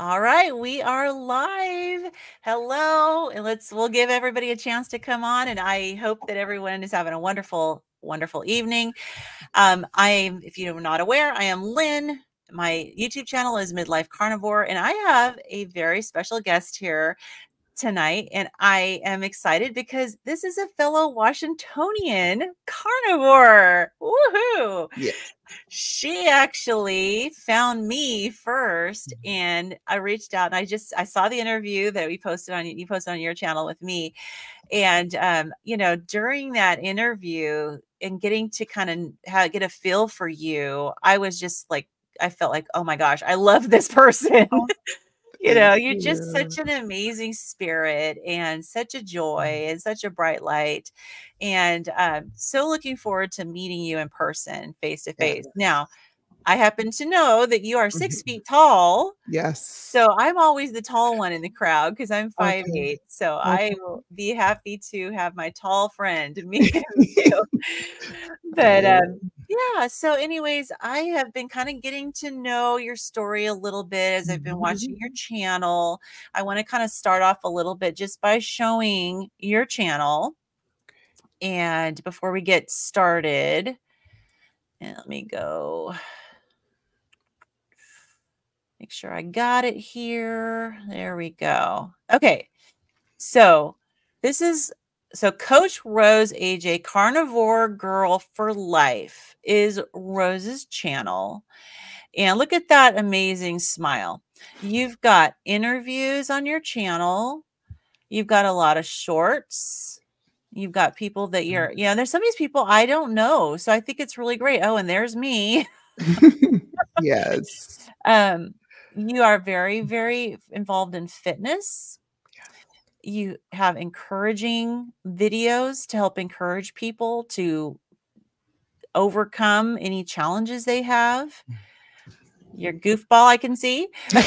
All right, we are live. Hello, and let's we'll give everybody a chance to come on and I hope that everyone is having a wonderful wonderful evening. Um I am if you're not aware, I am Lynn. My YouTube channel is Midlife Carnivore and I have a very special guest here tonight and I am excited because this is a fellow Washingtonian carnivore. Woohoo! Yes. She actually found me first Mm-hmm. and I reached out and I just I saw the interview that we posted on you posted on your channel with me and um you know during that interview and getting to kind of get a feel for you I was just like I felt like oh my gosh I love this person Oh, you know you're just such an amazing spirit and such a joy and such a bright light and um, so looking forward to meeting you in person face to face. Now i happen to know that you are 6 Mhm. feet tall Yes. so i'm always the tall one in the crowd because i'm five Okay. eight so i will be happy to have my tall friend meet you but Oh, um yeah so anyways i have been kind of getting to know your story a little bit as i've been watching your channel i want to kind of start off a little bit just by showing your channel and before we get started let me go make sure i got it here there we go okay so this is so Coach Rose AJ Carnivore Girl for Life is Rose's channel. And look at that amazing smile. You've got interviews on your channel. You've got a lot of shorts. You've got people that you're, you know, there's some of these people I don't know. So I think it's really great. Oh, and there's me. yes. Um, you are very, very involved in fitness. You have encouraging videos to help encourage people to overcome any challenges they have. Your goofball, I can see.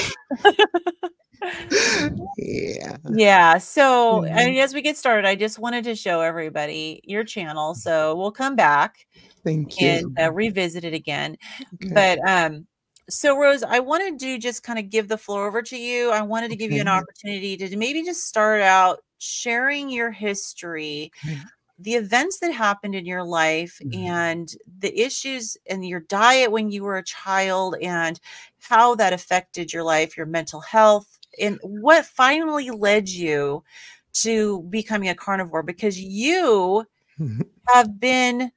Yeah. Yeah. So, Mhm. and as we get started, I just wanted to show everybody your channel. So we'll come back Thank you. and uh, revisit it again. Okay. But um, so Rose, I wanted to just kind of give the floor over to you. I wanted to give you an opportunity to maybe just start out sharing your history, Okay. the events that happened in your life, Mhm. and the issues in your diet when you were a child, and how that affected your life, your mental health, and what finally led you to becoming a carnivore because you have been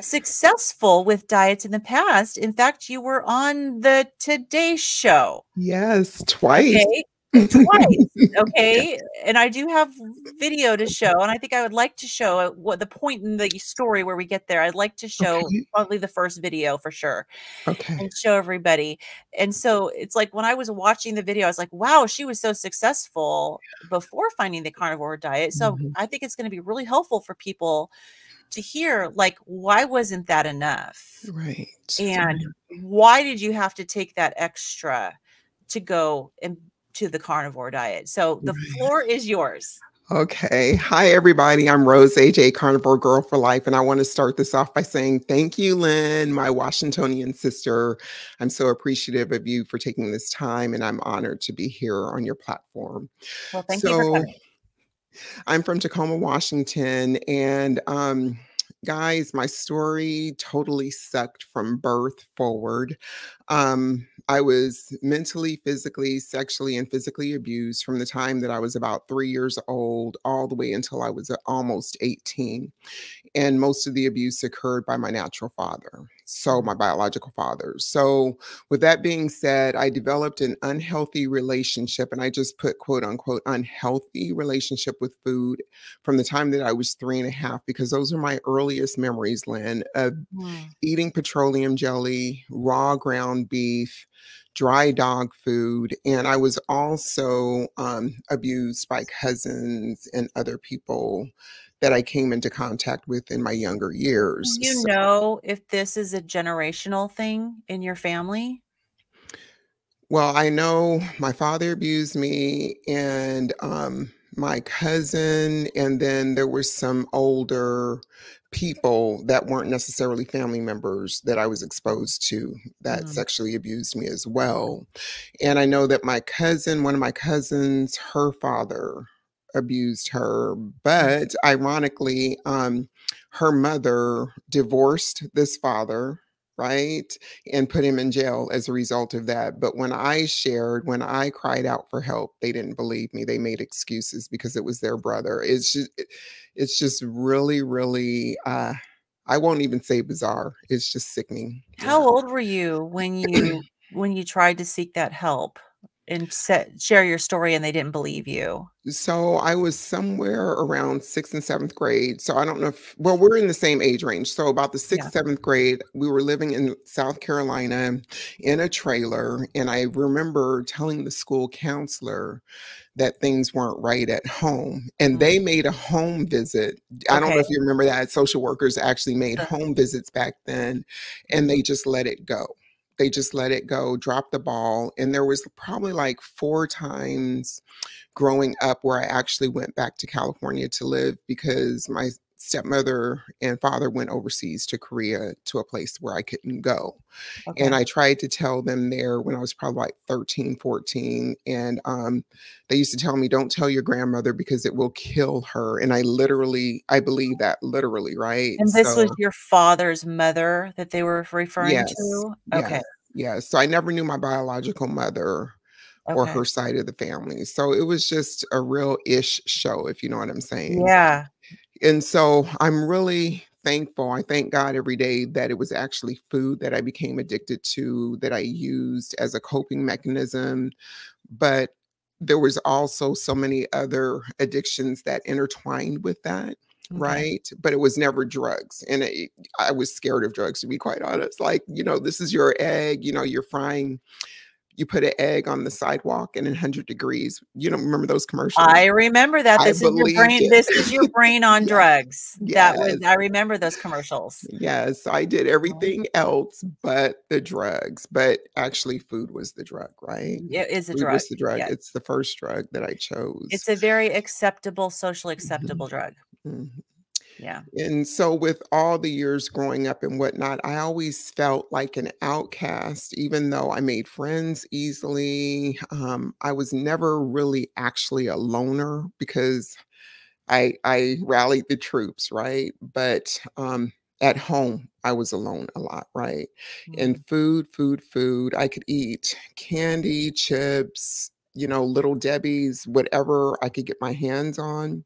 successful with diets in the past. In fact, you were on the Today Show. yes, twice. Okay. Twice. Okay. And I do have video to show. And I think I would like to show uh, what the point in the story where we get there. I'd like to show Okay. probably the first video for sure Okay. and show everybody. And so it's like when I was watching the video, I was like, wow, she was so successful before finding the carnivore diet. So Mhm. I think it's going to be really helpful for people to hear, like, why wasn't that enough? Right. And why did you have to take that extra to go and to the carnivore diet? So the Right. floor is yours. Okay. Hi, everybody. I'm Rose AJ, Carnivore Girl for Life. And I want to start this off by saying thank you, Lynn, my Washingtonian sister. I'm so appreciative of you for taking this time, and I'm honored to be here on your platform. Well, thank you for coming. I'm from Tacoma, Washington, and um, guys, my story totally sucked from birth forward. Um, I was mentally, physically, sexually, and physically abused from the time that I was about three years old all the way until I was uh, almost 18. And most of the abuse occurred by my natural father, so my biological father. So, with that being said, I developed an unhealthy relationship, and I just put quote unquote unhealthy relationship with food from the time that I was three and a half, because those are my earliest memories, Lynn, of Mm, eating petroleum jelly, raw ground beef, dry dog food. And I was also um, abused by cousins and other people that I came into contact with in my younger years. Do you So- know if this is a generational thing in your family? Well, I know my father abused me and um, my cousin, and then there were some older people that weren't necessarily family members that I was exposed to that Mhm. sexually abused me as well. And I know that my cousin, one of my cousins, her father abused her, but ironically, um, her mother divorced this father, right? And put him in jail as a result of that. But when I shared, when I cried out for help, they didn't believe me. They made excuses because it was their brother. It's just it's just really, really uh I won't even say bizarre. It's just sickening. How Yeah. old were you when you when you tried to seek that help and set, share your story and they didn't believe you? So I was somewhere around sixth and seventh grade. So I don't know if, well, we're in the same age range. So about the sixth, Yeah. seventh grade, we were living in South Carolina in a trailer. And I remember telling the school counselor that things weren't right at home. And Mm. they made a home visit. I don't know if you remember that. Social workers actually made home visits back then, and they just let it go. They just let it go, dropped the ball. And there was probably like four times growing up where I actually went back to California to live because my stepmother and father went overseas to Korea to a place where I couldn't go. And I tried to tell them there when I was probably like 13, 14. And um, they used to tell me, don't tell your grandmother because it will kill her. And I literally, I believe that literally, right? And this was your father's mother that they were referring yes, to? yes, Okay. yes. So I never knew my biological mother or her side of the family. So it was just a real ish show, if you know what I'm saying. Yeah. And so I'm really thankful. I thank God every day that it was actually food that I became addicted to, that I used as a coping mechanism. But there was also so many other addictions that intertwined with that. Okay. Right. But it was never drugs. And it, I was scared of drugs, to be quite honest. Like, you know, this is your egg, you know, you're frying you put an egg on the sidewalk and in 100 degrees. You don't remember those commercials? I remember that. I This is your brain. it. This is your brain on drugs. That was. I remember those commercials. Yes, I did everything else but the drugs. But actually, food was the drug, right? It is a Food drug. was the drug. It's the first drug that I chose. It's a very acceptable, socially acceptable drug. mhm. Yeah. And so, with all the years growing up and whatnot, I always felt like an outcast, even though I made friends easily. Um, I was never really actually a loner because I I rallied the troops, right? But um, at home, I was alone a lot, right? Mm. And food, food, food. I could eat candy, chips, you know, little Debbie's, whatever I could get my hands on.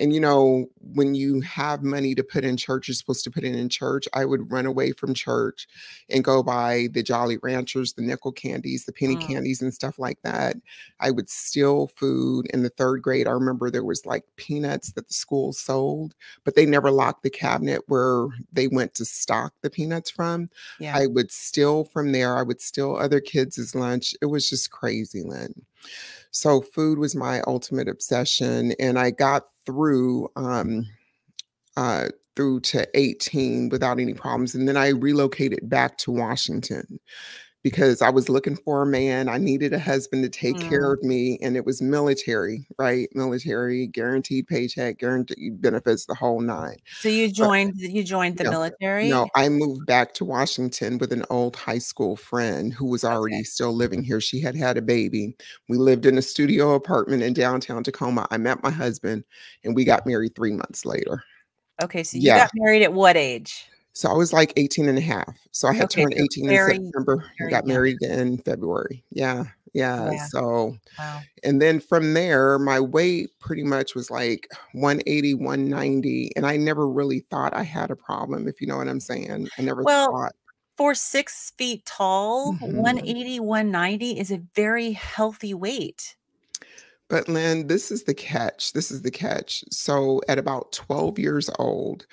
And you know, when you have money to put in church, you're supposed to put it in church. I would run away from church and go buy the Jolly Ranchers, the nickel candies, the penny Mm. candies, and stuff like that. I would steal food in the third grade. I remember there was like peanuts that the school sold, but they never locked the cabinet where they went to stock the peanuts from. Yeah. I would steal from there. I would steal other kids' lunch. It was just crazy, Lynn. So food was my ultimate obsession, and I got through um, uh, through to 18 without any problems, and then I relocated back to Washington because I was looking for a man. I needed a husband to take care Mm. of me, and it was military, right? Military, guaranteed paycheck, guaranteed benefits, the whole nine. So you But joined. You joined the no, military. no, I moved back to Washington with an old high school friend who was Okay. already still living here. She had had a baby. We lived in a studio apartment in downtown Tacoma. I met my husband, and we got married three months later. Okay. So you Yeah. got married at what age? So I was like 18 and a half. So I had Okay. turned So 18 in September got married in February. Yeah. Yeah. Yeah. So, Wow. and then from there, my weight pretty much was like 180, 190. And I never really thought I had a problem, if you know what I'm saying. I never Well, thought. for six feet tall, Mhm. 180, 190 is a very healthy weight. But Lynn, this is the catch. This is the catch. So at about 12 years old,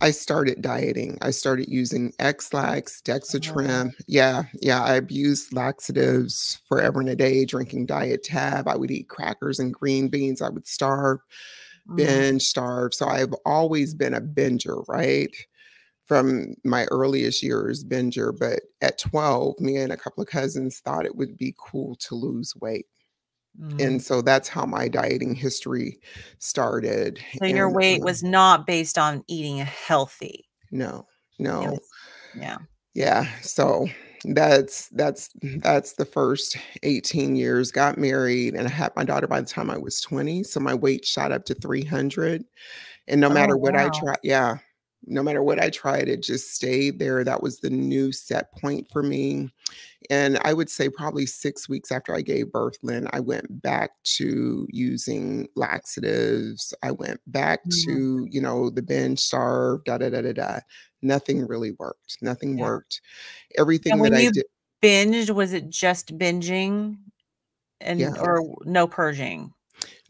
I started dieting. I started using Ex-Lax, Oh. Dexatrim. Yeah, yeah. I abused laxatives forever and a day, drinking diet Tab. I would eat crackers and green beans. I would starve, Mm. binge, starve. So I've always been a binger, right? From my earliest years, binger. But at 12, me and a couple of cousins thought it would be cool to lose weight Mm. And so that's how my dieting history started. So your and, weight um, was not based on eating healthy. No, no. Was, yeah. Yeah. So that's that's that's the first 18 years got married and i had my daughter by the time i was 20 so my weight shot up to 300 and no matter oh, what wow. i tried yeah no matter what I tried, it just stayed there. That was the new set point for me. And I would say probably six weeks after I gave birth, Lynn, I went back to using laxatives. I went back mm-hmm. to, you know, the binge starve, da da da da da. Nothing really worked. Nothing yeah. worked. Everything that I did. Binged, was it just binging and yeah. or no purging?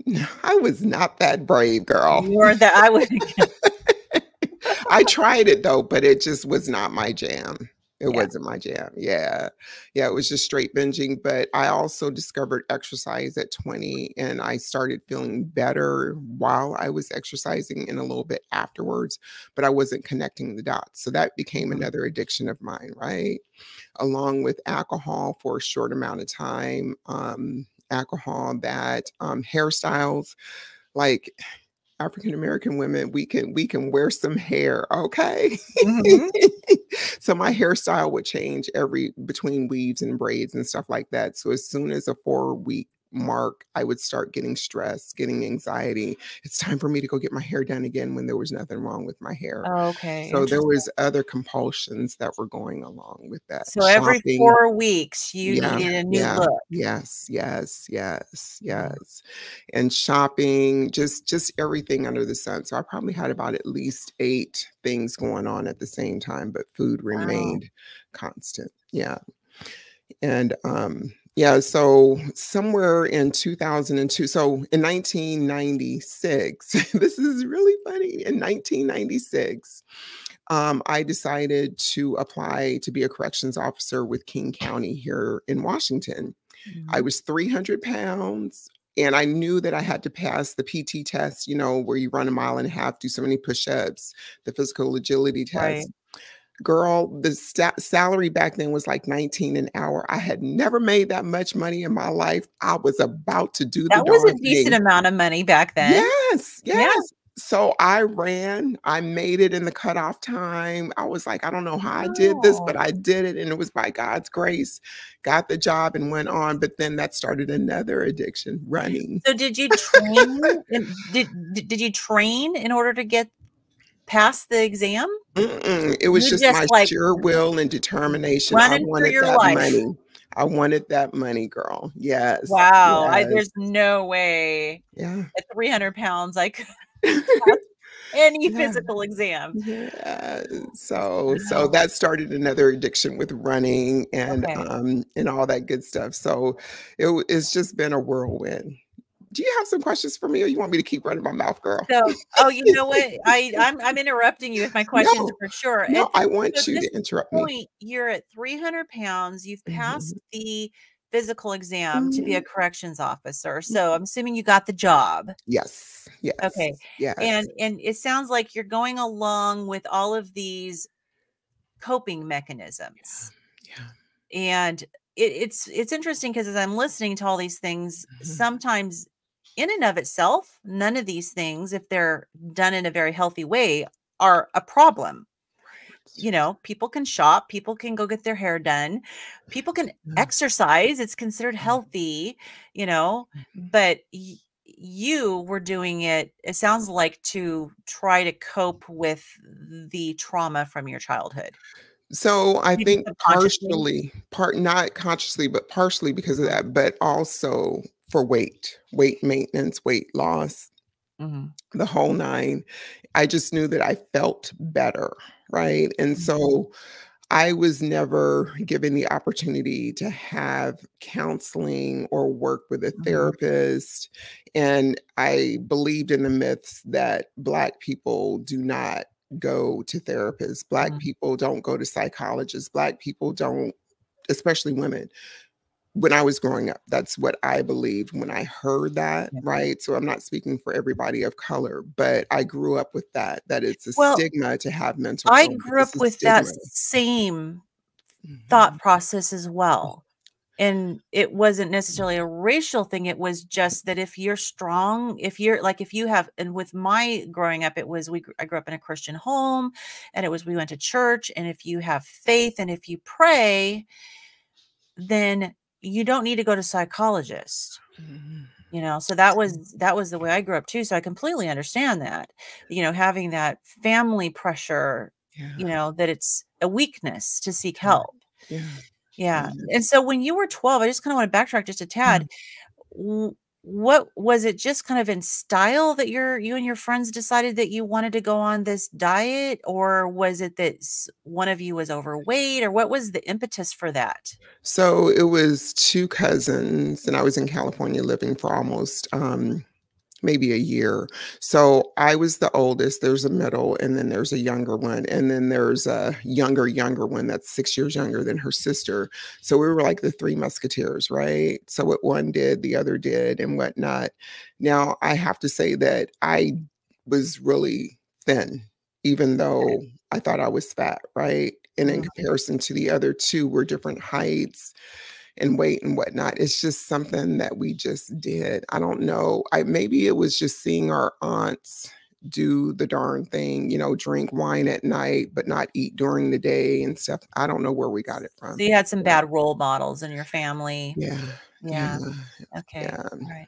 I was not that brave, girl. You were that I would I tried it though, but it just was not my jam. It yeah. wasn't my jam. Yeah. Yeah. It was just straight binging. But I also discovered exercise at 20 and I started feeling better while I was exercising and a little bit afterwards, but I wasn't connecting the dots. So that became mm-hmm. another addiction of mine, right? Along with alcohol for a short amount of time, um, alcohol that um, hairstyles like African American women, we can we can wear some hair, okay? Mm-hmm. so my hairstyle would change every between weaves and braids and stuff like that. So as soon as a four week mark, I would start getting stressed, getting anxiety. It's time for me to go get my hair done again when there was nothing wrong with my hair. Oh, okay. So there was other compulsions that were going along with that. So Shopping. every four weeks you yeah, needed a new yeah, look. Yes, yes, yes, mm. yes. And shopping, just just everything under the sun. So I probably had about at least eight things going on at the same time, but food remained wow. constant. Yeah. And um yeah, so somewhere in 2002, so in 1996, this is really funny. In 1996, um, I decided to apply to be a corrections officer with King County here in Washington. Mm-hmm. I was 300 pounds, and I knew that I had to pass the PT test, you know, where you run a mile and a half, do so many push ups, the physical agility test. Right girl the salary back then was like 19 an hour. I had never made that much money in my life. I was about to do the. that was a decent thing. amount of money back then. Yes yes. Yeah. so i ran. I made it in the cutoff time. I was like i don't know how i did this but i did it and it was by god's grace got the job and went on but then that started another addiction running. So did you train did, did you train in order to get pass the exam? Mm-mm. It was just, just, my like sheer will and determination. I wanted that life. money. I wanted that money, girl. Yes. Wow. Yes. I, there's no way. Yeah. At 300 pounds, I could any yeah. physical exam. Yeah. So so that started another addiction with running and okay. um and all that good stuff. So it, it's just been a whirlwind do you have some questions for me or you want me to keep running my mouth girl so oh you know what i i'm, I'm interrupting you with my questions no, for sure no and i want so you to interrupt point, me you're at 300 pounds you've passed mm-hmm. the physical exam mm-hmm. to be a mm-hmm. corrections officer so mm-hmm. i'm assuming you got the job yes yes okay yeah and and it sounds like you're going along with all of these coping mechanisms yeah, yeah. and it, it's it's interesting because as I'm listening to all these things, mm-hmm. sometimes in and of itself, none of these things, if they're done in a very healthy way, are a problem. You know, people can shop, people can go get their hair done, people can exercise. It's considered mm-hmm. healthy, you know, mm-hmm. but you were doing it, it sounds like to try to cope with the trauma from your childhood. So I Maybe think partially, part not consciously, but partially because of that, but also for weight, weight maintenance, weight loss, mm-hmm. the whole nine. I just knew that I felt better. Right. And mm-hmm. so I was never given the opportunity to have counseling or work with a mm-hmm. therapist. And I believed in the myths that Black people do not go to therapists, Black mm-hmm. people don't go to psychologists, Black people don't, especially women, when I was growing up. That's what I believed when I heard that, yeah. right? So I'm not speaking for everybody of color, but I grew up with that, that it's a well, stigma to have mental I grew up with stigma. that same mm-hmm. thought process as well. and it wasn't necessarily a racial thing it was just that if you're strong if you're like if you have and with my growing up it was we i grew up in a christian home and it was we went to church and if you have faith and if you pray then you don't need to go to psychologist mm-hmm. you know so that was that was the way i grew up too so i completely understand that you know having that family pressure yeah. you know that it's a weakness to seek help yeah yeah. Mm-hmm. And so when you were 12, I just kind of want to backtrack just a tad. Mm-hmm. What was it just kind of in style that you're you and your friends decided that you wanted to go on this diet or was it that one of you was overweight or what was the impetus for that? So it was two cousins and I was in California living for almost um maybe a year. So I was the oldest, there's a middle, and then there's a younger one. And then there's a younger, younger one that's six years younger than her sister. So we were like the three musketeers, right? So what one did, the other did, and whatnot. Now I have to say that I was really thin, even though I thought I was fat, right? And in mm-hmm. comparison to the other two, we're different heights and weight and whatnot. It's just something that we just did. I don't know. I maybe it was just seeing our aunts do the darn thing, you know, drink wine at night, but not eat during the day and stuff. I don't know where we got it from. So you had some bad role models in your family. Yeah. Yeah. yeah. Okay. Yeah. All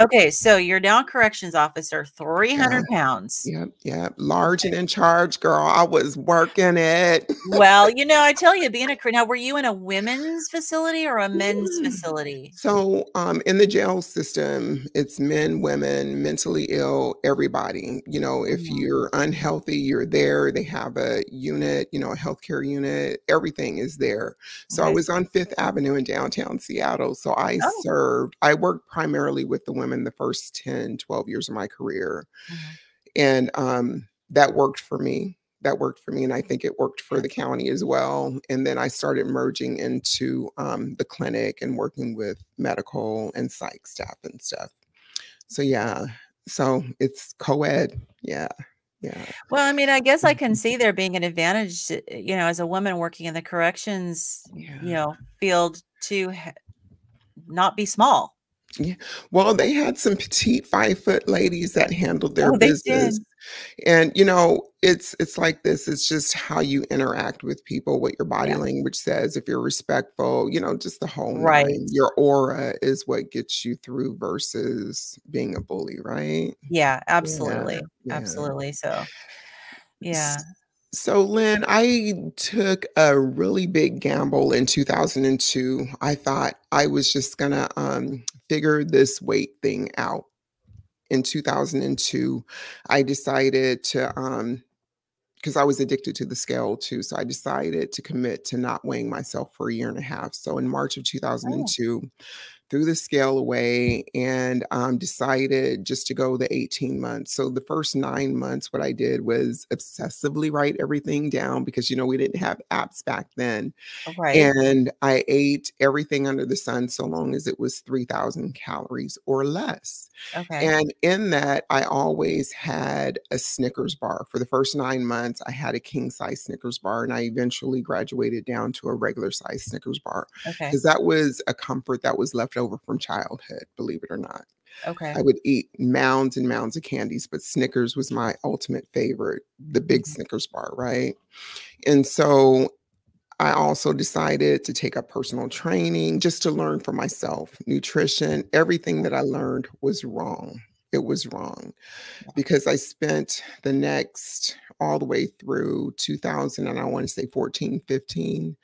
Okay, so you're now corrections officer, 300 yeah. pounds. Yep, yep. Large and in charge, girl. I was working it. well, you know, I tell you, being a now, were you in a women's facility or a men's mm. facility? So, um, in the jail system, it's men, women, mentally ill, everybody. You know, if mm-hmm. you're unhealthy, you're there. They have a unit, you know, a healthcare unit. Everything is there. So, okay. I was on Fifth Avenue in downtown Seattle. So, I oh. served. I worked primarily with the women the first 10, 12 years of my career. Mm-hmm. And um, that worked for me. That worked for me. And I think it worked for the county as well. And then I started merging into um, the clinic and working with medical and psych staff and stuff. So, yeah. So it's co ed. Yeah. Yeah. Well, I mean, I guess I can see there being an advantage, you know, as a woman working in the corrections, yeah. you know, field to not be small. Yeah. Well, they had some petite five foot ladies that handled their oh, business. And you know, it's it's like this. It's just how you interact with people, what your body yeah. language says, if you're respectful, you know, just the whole right. Nine. Your aura is what gets you through versus being a bully, right? Yeah, absolutely. Yeah. Absolutely. So yeah. So, Lynn, I took a really big gamble in 2002. I thought I was just going to um, figure this weight thing out. In 2002, I decided to, um, because I was addicted to the scale too. So I decided to commit to not weighing myself for a year and a half. So in March of 2002, oh threw the scale away and um, decided just to go the 18 months. So the first nine months, what I did was obsessively write everything down because, you know, we didn't have apps back then. Right. And I ate everything under the sun so long as it was 3,000 calories or less. Okay. And in that, I always had a Snickers bar. For the first nine months, I had a king size Snickers bar, and I eventually graduated down to a regular size Snickers bar. Okay. Because that was a comfort that was left over from childhood, believe it or not. Okay. I would eat mounds and mounds of candies, but Snickers was my ultimate favorite, the big mm-hmm. Snickers bar, right? And so I also decided to take up personal training just to learn for myself. Nutrition, everything that I learned was wrong. It was wrong because I spent the next all the way through 2000 and I want to say 14, 15.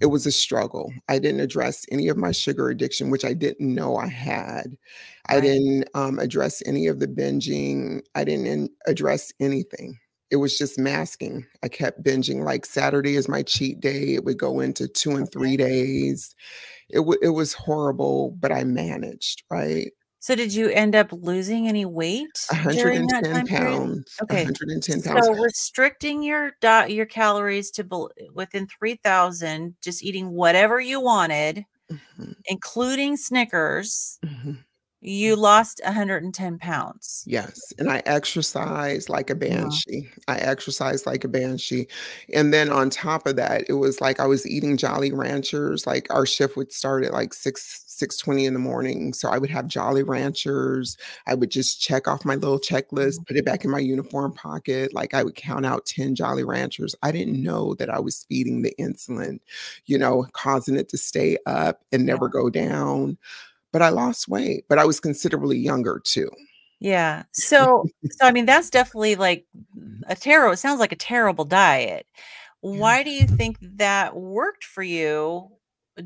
It was a struggle. I didn't address any of my sugar addiction, which I didn't know I had. Right. I didn't um, address any of the binging. I didn't address anything. It was just masking. I kept binging. Like Saturday is my cheat day. It would go into two and three days. It, w- it was horrible, but I managed, right? So did you end up losing any weight? 110 pounds. Okay. 110 pounds. So restricting your diet, your calories to within 3000, just eating whatever you wanted, mm-hmm. including Snickers. Mm-hmm. You lost 110 pounds. Yes, and I exercise like a Wow. banshee. I exercise like a banshee, and then on top of that, it was like I was eating Jolly Ranchers, like, our shift would start at, like, 6, 6:20 in the morning, so I would have Jolly Ranchers, I would just check off my little checklist, Mhm. put it back in my uniform pocket, like, I would count out 10 Jolly Ranchers. I didn't know that I was feeding the insulin, you know, causing it to stay up and never go down, but I lost weight, but I was considerably younger too. Yeah. So so, I mean, that's definitely, like, mm, a terri it sounds like a terrible diet. Why do you think that worked for you?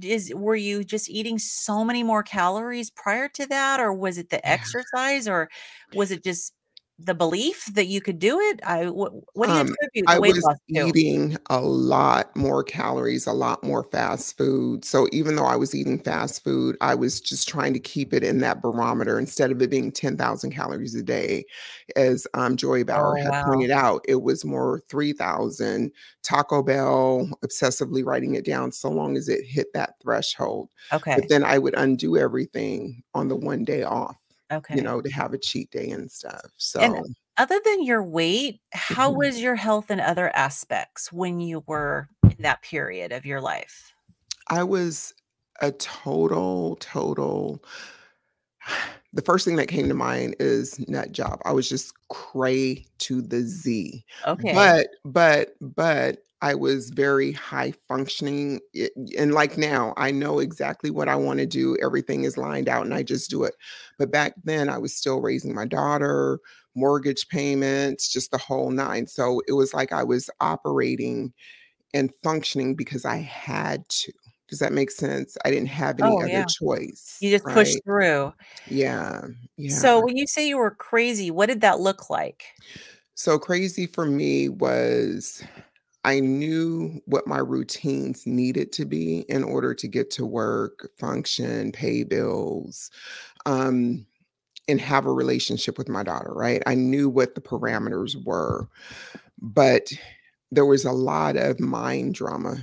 Is were you just eating so many more calories prior to that, or was it the exercise, or was it just the belief that you could do it? I what what do you Um, attribute I weight was loss to? eating a lot more calories, a lot more fast food, so even though I was eating fast food, I was just trying to keep it in that barometer instead of it being 10,000 calories a day, as, um, Joy Bauer Oh, had wow. pointed out, it was more 3,000, Taco Bell, obsessively writing it down so long as it hit that threshold, Okay. but then I would undo everything on the 1 day off, you know, to have a cheat day and stuff, And so other than your weight, how Mhm. was your health in other aspects when you were in that period of your life? I was a total, total the first thing that came to mind is nut job. I was just cray to the Z, Okay. but but but I was very high functioning, i and like now, I know exactly what I wanna do, everything is lined out, and I just do it, but back then, I was still raising my daughter, mortgage payments, just the whole 9, so it was like I was operating and functioning because I had to. Does that make sense? I didn't have any Oh, other yeah. choice, You just pushed through. Yeah, yeah. So, when you say you were crazy, what did that look like? So, crazy for me was I knew what my routines needed to be in order to get to work, function, pay bills, um, and have a relationship with my daughter, right? I knew what the parameters were, but there was a lot of mind drama,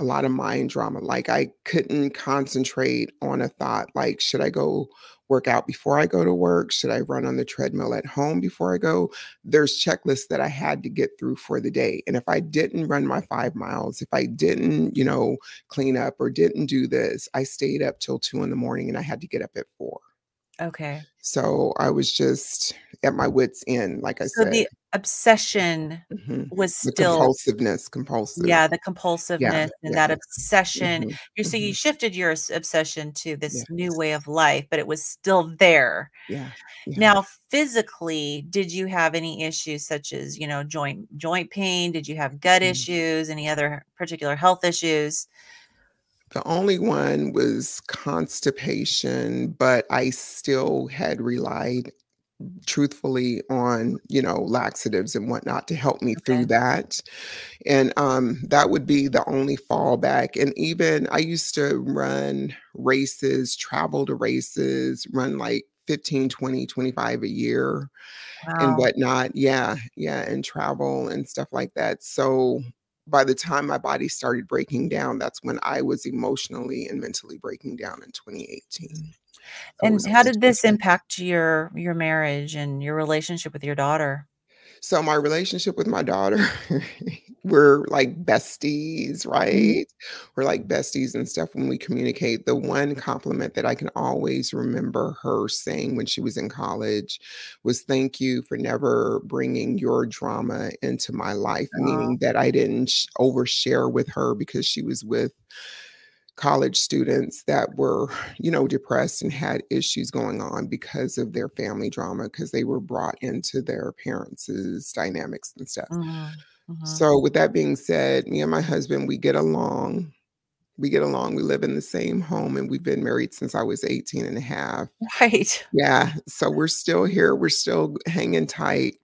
a lot of mind drama, like, I couldn't concentrate on a thought, like, "Should I go work out before I go to work? Should I run on the treadmill at home before I go?" There's checklists that I had to get through for the day, and if I didn't run my 5 miles, if I didn't, you know, clean up or didn't do this, I stayed up till 2 in the morning and I had to get up at 4. Okay. So, I was just at my wit's end, like I So, said. the obsession Mhm. was The still compulsiveness, compulsive. Yeah, the Yeah, compulsiveness and that yeah. obsession. Mhm, You so you mhm. shifted your obsession to this new way of life, but it was still there. Yeah, yeah. Now, physically, did you have any issues such as, you know, joint joint pain? Did you have gut Mm. issues? Any other particular health issues? The only one was constipation, but I still had relied truthfully on, you know, laxatives and whatnot to help me through that, and, um, that would be the only fallback, and even I used to run races, travel to races, run, like, 15, 20, 25 a year and whatnot. Yeah, yeah, and travel and stuff like that, so by the time my body started breaking down, that's when I was emotionally and mentally breaking down in 2018. And how did this impact your your marriage and your relationship with your daughter? So, my relationship with my daughter, we're like besties, Mhm. right? We're like besties and stuff when we communicate. The one compliment that I can always remember her saying when she was in college was, "Thank you for never bringing your drama into my life," meaning that I didn't sh overshare with her because she was with college students that were, you know, depressed and had issues going on because of their family drama, because they were brought into their parents' dynamics and stuff. Mhm, mhm. So, with that being said, me and my husband, we get along. We get along, we live in the same home, and we've been married since I was 18 and a half. Right. Yeah, so we're still here, we're still hanging tight,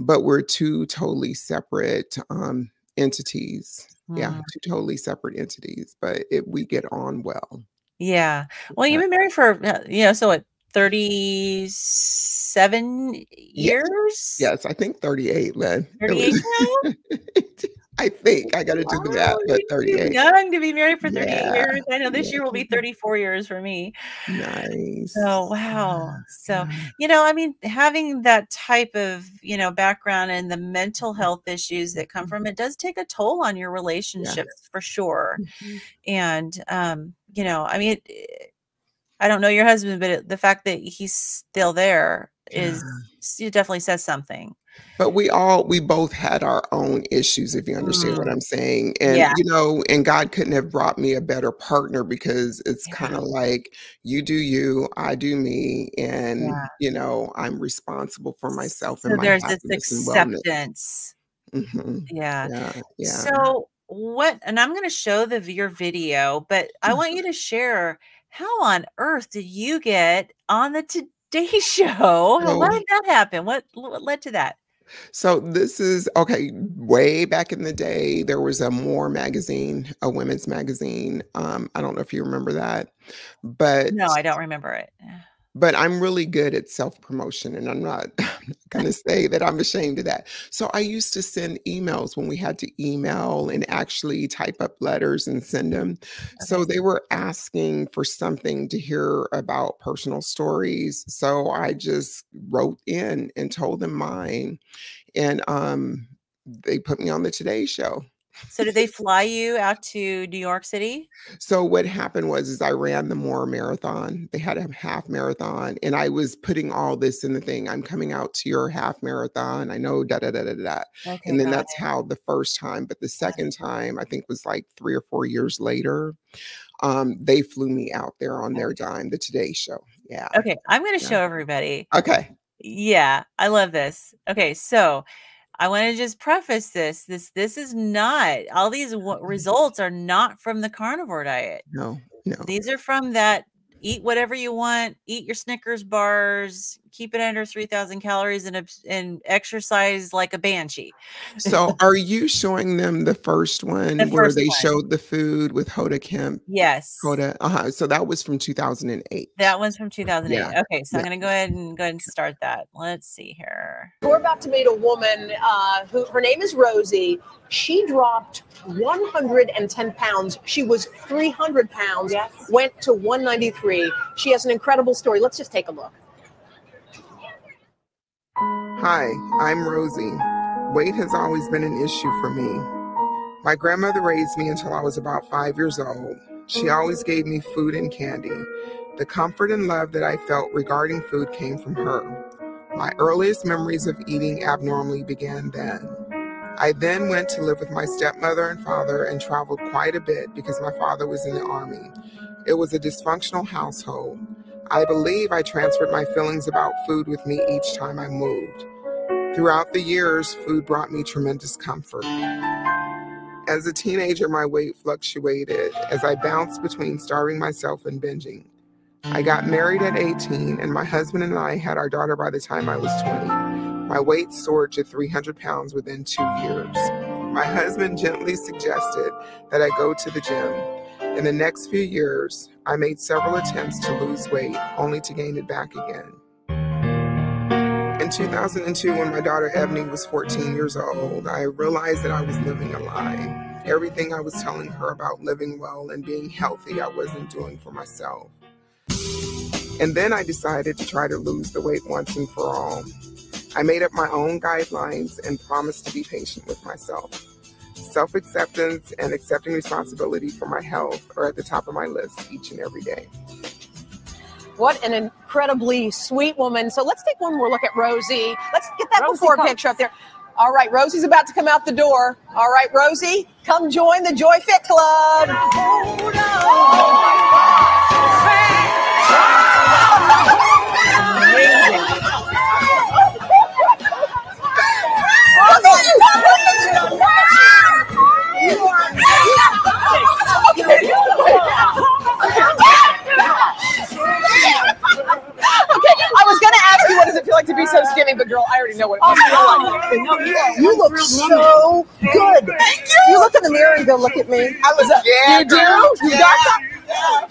but we're 2 totally separate, um, entities. Yeah, Mm. 2 totally separate entities, but it we get on well. Yeah. Well, you've been married for, uh, you know, so what, 37 years? Yes, I think 38, man. 38 now? I think I got to do that, but 38. Young to be married for 38 Yeah, years. I know this yeah. year will be 34 years for me. Nice. Oh, wow. Yeah, So, you know, I mean, having that type of, you know, background and the mental health issues that come from it does take a toll on your relationships for sure. Mhm. And, um, you know, I mean, it, I don't know your husband, but it, the fact that he's still there is Yeah. it definitely says something. But we all we both had our own issues, if you understand what Mm, I'm saying. And yeah. you know, and God couldn't have brought me a better partner because it's kind of like you do you, I do me, and Yeah. you know, I'm responsible for myself and So my there's this and acceptance. hmm Yeah. Yeah, yeah. So what and I'm going to show the your video, but I want you to share how on earth did you get on the Today Show? How- So did that happen? What what led to that? So this is okay. Way back in the day, there was a More magazine, a women's magazine. Um, I don't know if you remember that, but No, I don't remember it. But I'm really good at self promotion, and I'm not going to say that I'm ashamed of that. So I used to send emails when we had to email and actually type up letters and send them. So they were asking for something to hear about personal stories. So I just wrote in and told them mine, and um, they put me on the Today Show. So did they fly you out to New York City? So what happened was is I ran the More marathon. They had a half marathon and I was putting all this in the thing. I'm coming out to your half marathon. I know da da da da da. da. Okay, And then that's it. how the first time, but the second time I think was like 3 or 4 years later. Um they flew me out there on their dime, the Today show. Yeah. Okay, I'm going to Yeah. show everybody. Okay. Yeah, I love this. Okay, so I want to just preface this. This this is not all these w- mm-hmm. results are not from the carnivore diet. No. No. These are from that eat whatever you want, eat your Snickers bars, keep it under 3000 calories and and exercise like a banshee. So are you showing them the first one where first they one. showed the food with Hoda Kemp? Yes. Hoda. Uh-huh. So that was from 2008. That one's from 2008. Yeah, Okay, so I'm going to go ahead and go ahead and start that. Let's see here. We're about to meet a woman uh, who her name is Rosie. She dropped 110 pounds. She was 300 pounds, Yes. went to 193. She has an incredible story. Let's just take a look. Hi, I'm Rosie. Weight has always been an issue for me. My grandmother raised me until I was about five years old. She always gave me food and candy. The comfort and love that I felt regarding food came from her. My earliest memories of eating abnormally began then. I then went to live with my stepmother and father and traveled quite a bit because my father was in the army. It was a dysfunctional household. I believe I transferred my feelings about food with me each time I moved. Throughout the years, food brought me tremendous comfort. As a teenager, my weight fluctuated as I bounced between starving myself and binging. I got married at 18, and my husband and I had our daughter by the time I was 20. My weight soared to 300 pounds within two years. My husband gently suggested that I go to the gym. In the next few years, I made several attempts to lose weight, only to gain it back again. In 2002, when my daughter Ebony was 14 years old, I realized that I was living a lie. Everything I was telling her about living well and being healthy, I wasn't doing for myself. And then I decided to try to lose the weight once and for all. I made up my own guidelines and promised to be patient with myself. Self acceptance and accepting responsibility for my health are at the top of my list each and every day. What an incredibly sweet woman. So let's take one more look at Rosie. Let's get that Rosie before Cox. picture up there. All right, Rosie's about to come out the door. All right, Rosie, come join the Joy Fit Club. Okay, okay. ask you what does it feel like to be so skinny, but girl, I already know what it oh must feel like. You look so good. Thank you. You look in the mirror and go, look at me. I was Yeah, you do? girl. You got that?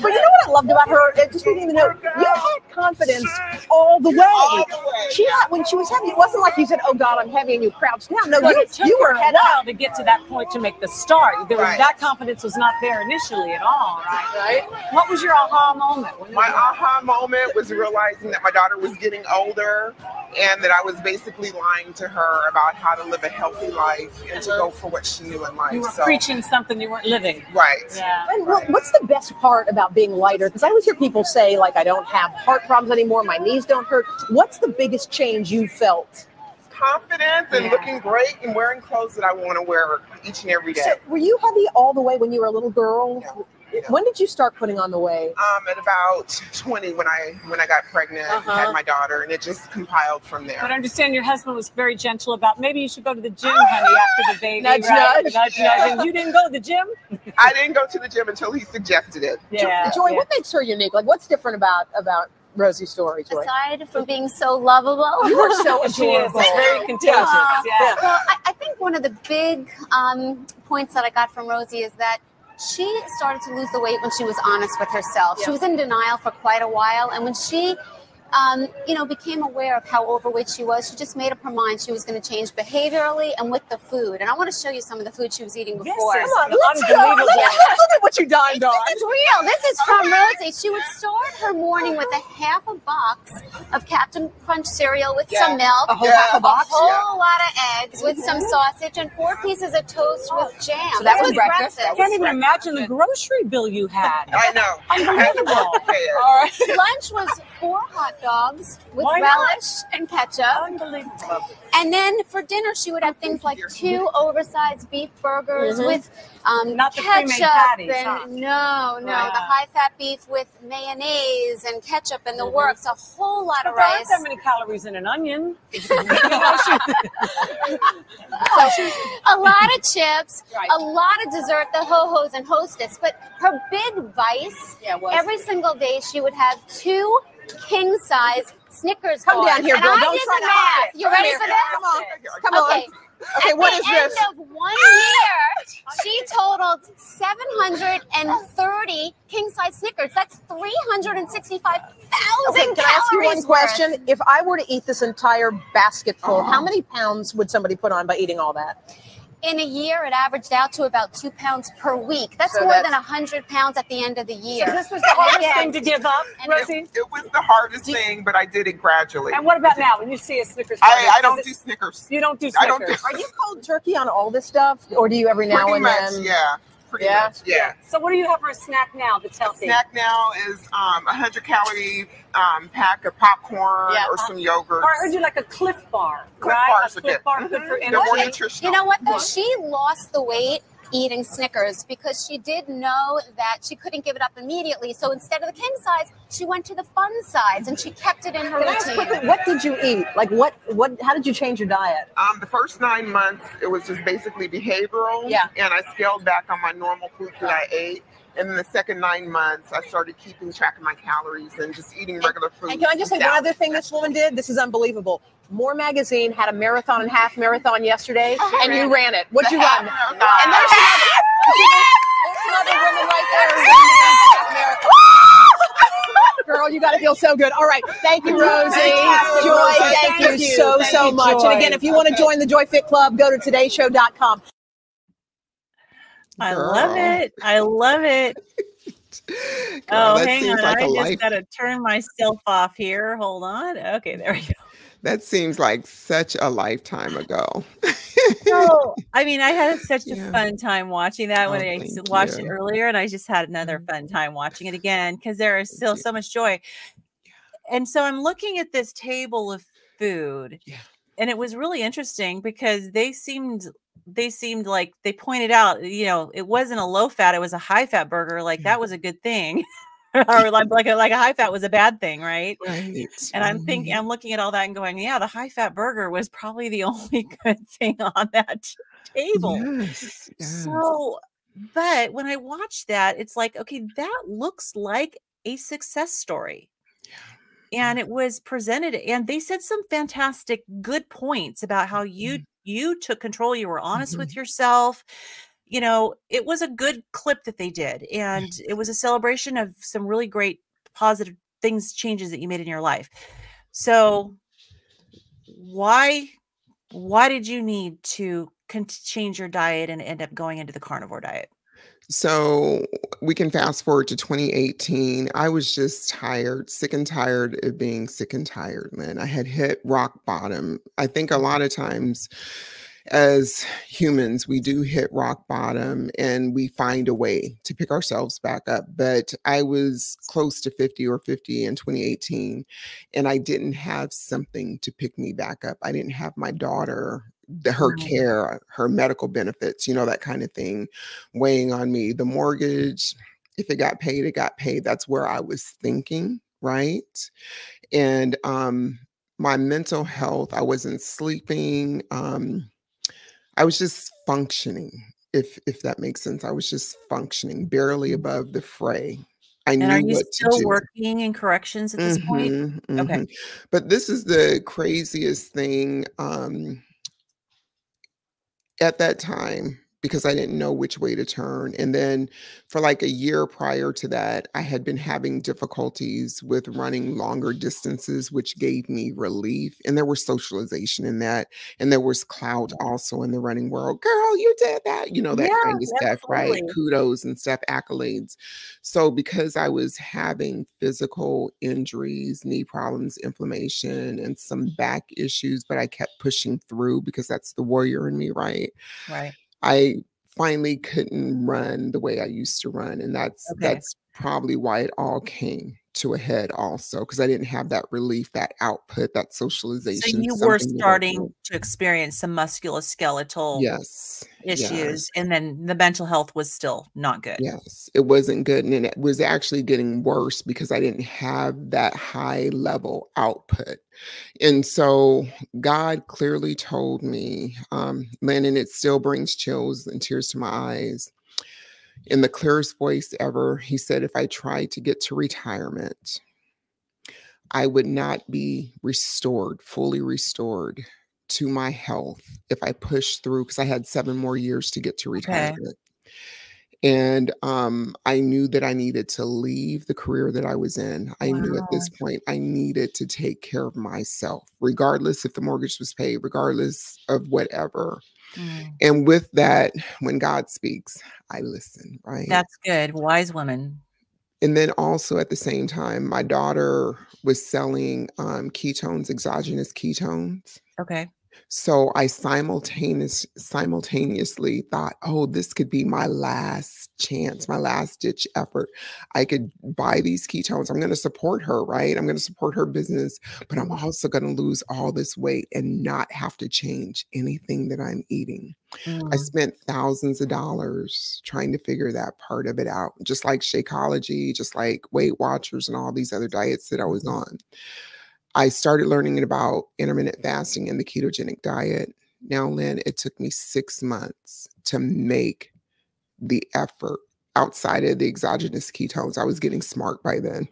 But you know what I loved about her? It Just reading the note, you had confidence all the way. All the way. She had, when she was heavy, it wasn't like you said, "Oh God, I'm heavy," and you crouched down. No, you, it took you were her a head up. to get to that point to make the start. There was, Right. That confidence was not there initially at all, right? Right. What was your aha moment? When My aha moment was realizing that my daughter was getting older and that I was basically lying to her about how to live a healthy life and to go for what she knew in life. you were so, preaching something you weren't living. right. Yeah. And what, what's the best part about being lighter? Because I always hear people say, like, I don't have heart problems anymore, my knees don't hurt. What's the biggest change you felt? Confidence and Yeah. looking great and wearing clothes that I want to wear each and every day. So, were you heavy all the way when you were a little girl? Yeah. When did you start putting on the weight? um, at about 20 when I when I got pregnant and Uh-huh. had my daughter, and it just compiled from there. But I understand your husband was very gentle about maybe you should go to the gym, honey, after the baby. Nudge, right? nudge. nudge, nudge. And you didn't go to the gym? I didn't go to the gym until he suggested it. Yeah. Joy, yeah. what makes her unique? Like, what's different about about Rosie's story, Joy? Aside from being so lovable, You are so adorable. She is. It's very contagious. Aw. Yeah. Well, I, I think one of the big um, points that I got from Rosie is that she started to lose the weight when she was honest with herself. She was in denial for quite a while, and when she um, you know, became aware of how overweight she was. She just made up her mind she was going to change behaviorally and with the food. And I want to show you some of the food she was eating before. is Come on, let's go. unbelievable. Let's, let's look at what you dined on. This is real. This is from Rosie. She would start her morning with a half a box of Captain Crunch cereal with Yeah. some milk, A whole Yeah. half a a box. whole lot of eggs with some sausage, and four pieces of toast with jam. So that was was breakfast. I can't even imagine the grocery bill you had. I know. Unbelievable. All right. Lunch was four hot dogs with Why not? relish and ketchup. Unbelievable. And then for dinner, she would have things like two oversized beef burgers Mhm. with um, Not the ketchup patties, and huh? no, no, Wow. the high-fat beef with mayonnaise and ketchup and the Mhm. works. A whole lot But of there aren't rice. that many calories in an onion. a lot of chips, Right. a lot of dessert, the ho-hos and hostess. But her big vice yeah, every single day she would have two king-size Snickers Come bars. down here, girl. I Don't try to it. You Come ready here. for this? Come on. Come on. Okay. Okay, At what the is end this? of one year, she totaled 730 king-size Snickers. That's 365,000 Okay, can I ask you one question? worth. If I were to eat this entire basket full, how many pounds would somebody put on by eating all that? In a year, it averaged out to about two pounds per week. That's So more that's- than 100 pounds at the end of the year. So this was the hardest Yeah. thing to give up, And Rosie. It was the hardest thing, but I did it gradually. And what about now? When you see a Snickers, bar, I, I don't do it- Snickers. You don't do I don't do- Snickers. Are you cold turkey on all this stuff, or do you every now Pretty and much, then? yeah. Pretty Yeah? much, yeah. So what do you have for a snack now that's healthy? Snack now is um, a hundred calorie um, pack of popcorn Yeah. or some yogurt. Or I heard you like a Clif Bar, Clif right? Bars a are Clif good. Bar good Mhm. for They're more energy. nutritional. You know what though? She lost the weight eating Snickers because she did know that she couldn't give it up immediately. So instead of the king size, she went to the fun size and she kept it in her Can routine. quickly, what did you eat? Like, what, what? How did you change your diet? Um, the first nine months, it was just basically behavioral. Yeah. And I scaled back on my normal food that I ate. And then the second nine months, I started keeping track of my calories and just eating regular food. And can I just say one other thing this woman did? This is unbelievable. More Magazine had a marathon and half marathon yesterday, and you ran it. What'd you run? And there's another, there's another woman right there. who ran the half marathon. Girl, you got to feel so good. All right. Thank you, Rosie. Fantastic, Joy, thank, Thank you, you. so, Thank so you, much. Joy. And again, if you want to join the Joy Fit Club, go to todayshow.com. I love it. I love it. Girl, oh, hang on. like I a just life. got to turn myself off here. Hold on. Okay, there we go. That seems like such a lifetime ago. So, I mean, I had such a Yeah. fun time watching that when Oh, I thank watched it earlier, and I just had another Mhm. fun time watching it again because there is still so much joy. And so I'm looking at this table of food, Yeah. and it was really interesting because they seemed they seemed like they pointed out, you know, it wasn't a low fat, it was a high fat burger. Like that was a good thing, or like like a, like a high fat was a bad thing, right? Right. And I'm thinking, mm-hmm. I'm looking at all that and going, yeah, the high fat burger was probably the only good thing on that table. Yes. yes. So, but when I watch that, it's like, okay, that looks like a success story. And mm-hmm. it was presented, and they said some fantastic, good points about how you mm-hmm. you took control. You were honest with yourself. You know, it was a good clip that they did, and it was a celebration of some really great positive things changes that you made in your life. Mm-hmm. So why why did you need to change your diet and end up going into the carnivore diet? So we can fast forward to 2018. I was just tired, sick and tired of being sick and tired, man. I had hit rock bottom. I think a mm-hmm. lot of times as humans, we do hit rock bottom and we find a way to pick ourselves back up. But I was close to 50 or 50 in 2018, and I didn't have something to pick me back up. I didn't have my daughter, the, her care, her medical benefits, you know, that kind of thing weighing on me. The mortgage, if it got paid, it got paid. That's where I was thinking, right? And um, my mental health, I wasn't sleeping. Um, I was just functioning, if if that makes sense. I was just functioning, barely above the fray. I And knew are you still working in corrections at this point? Mhm, Okay. mhm. But this is the craziest thing. Um, at that time because I didn't know which way to turn. And then for like a year prior to that, I had been having difficulties with running longer distances, which gave me relief. And there was socialization in that. And there was clout also in the running world. Girl, you did that, you know, that kind of Yeah, stuff, right? Kudos and stuff, accolades. So because I was having physical injuries, knee problems, inflammation, and some back issues, but I kept pushing through because that's the warrior in me, right? Right. I finally couldn't run the way I used to run. And that's Okay. that's probably why it all came to a head also because I didn't have that relief, that output, that socialization. So you were something to go starting to experience some musculoskeletal Yes. issues, Yes. and then the mental health was still not good. Yes, it wasn't good. And it was actually getting worse because I didn't have that high level output. And so God clearly told me, um, Landon, it still brings chills and tears to my eyes. In the clearest voice ever, he said, if I tried to get to retirement, I would not be restored, fully restored to my health if I pushed through because I had seven more years to get to Okay. And um, I knew that I needed to leave the career that I was in. I knew at this point I needed to take care of myself, regardless if the mortgage was paid, regardless of whatever. Mm, And with that, when God speaks, I listen, right? That's good. Wise woman. and then also at the same time, my daughter was selling um, ketones, exogenous ketones. Okay. So I simultaneous simultaneously thought, oh, this could be my last chance, my last ditch effort. I could buy these ketones. I'm going to support her, right? I'm going to support her business, but I'm also going to lose all this weight and not have to change anything that I'm eating. I Mm, spent thousands of dollars trying to figure that part of it out, just like Shakeology, just like Weight Watchers, and all these other diets that I was on. I started learning about intermittent fasting and the ketogenic diet. Now, Lynn, it took me six months to make the effort outside of the exogenous ketones. I was getting smart by then.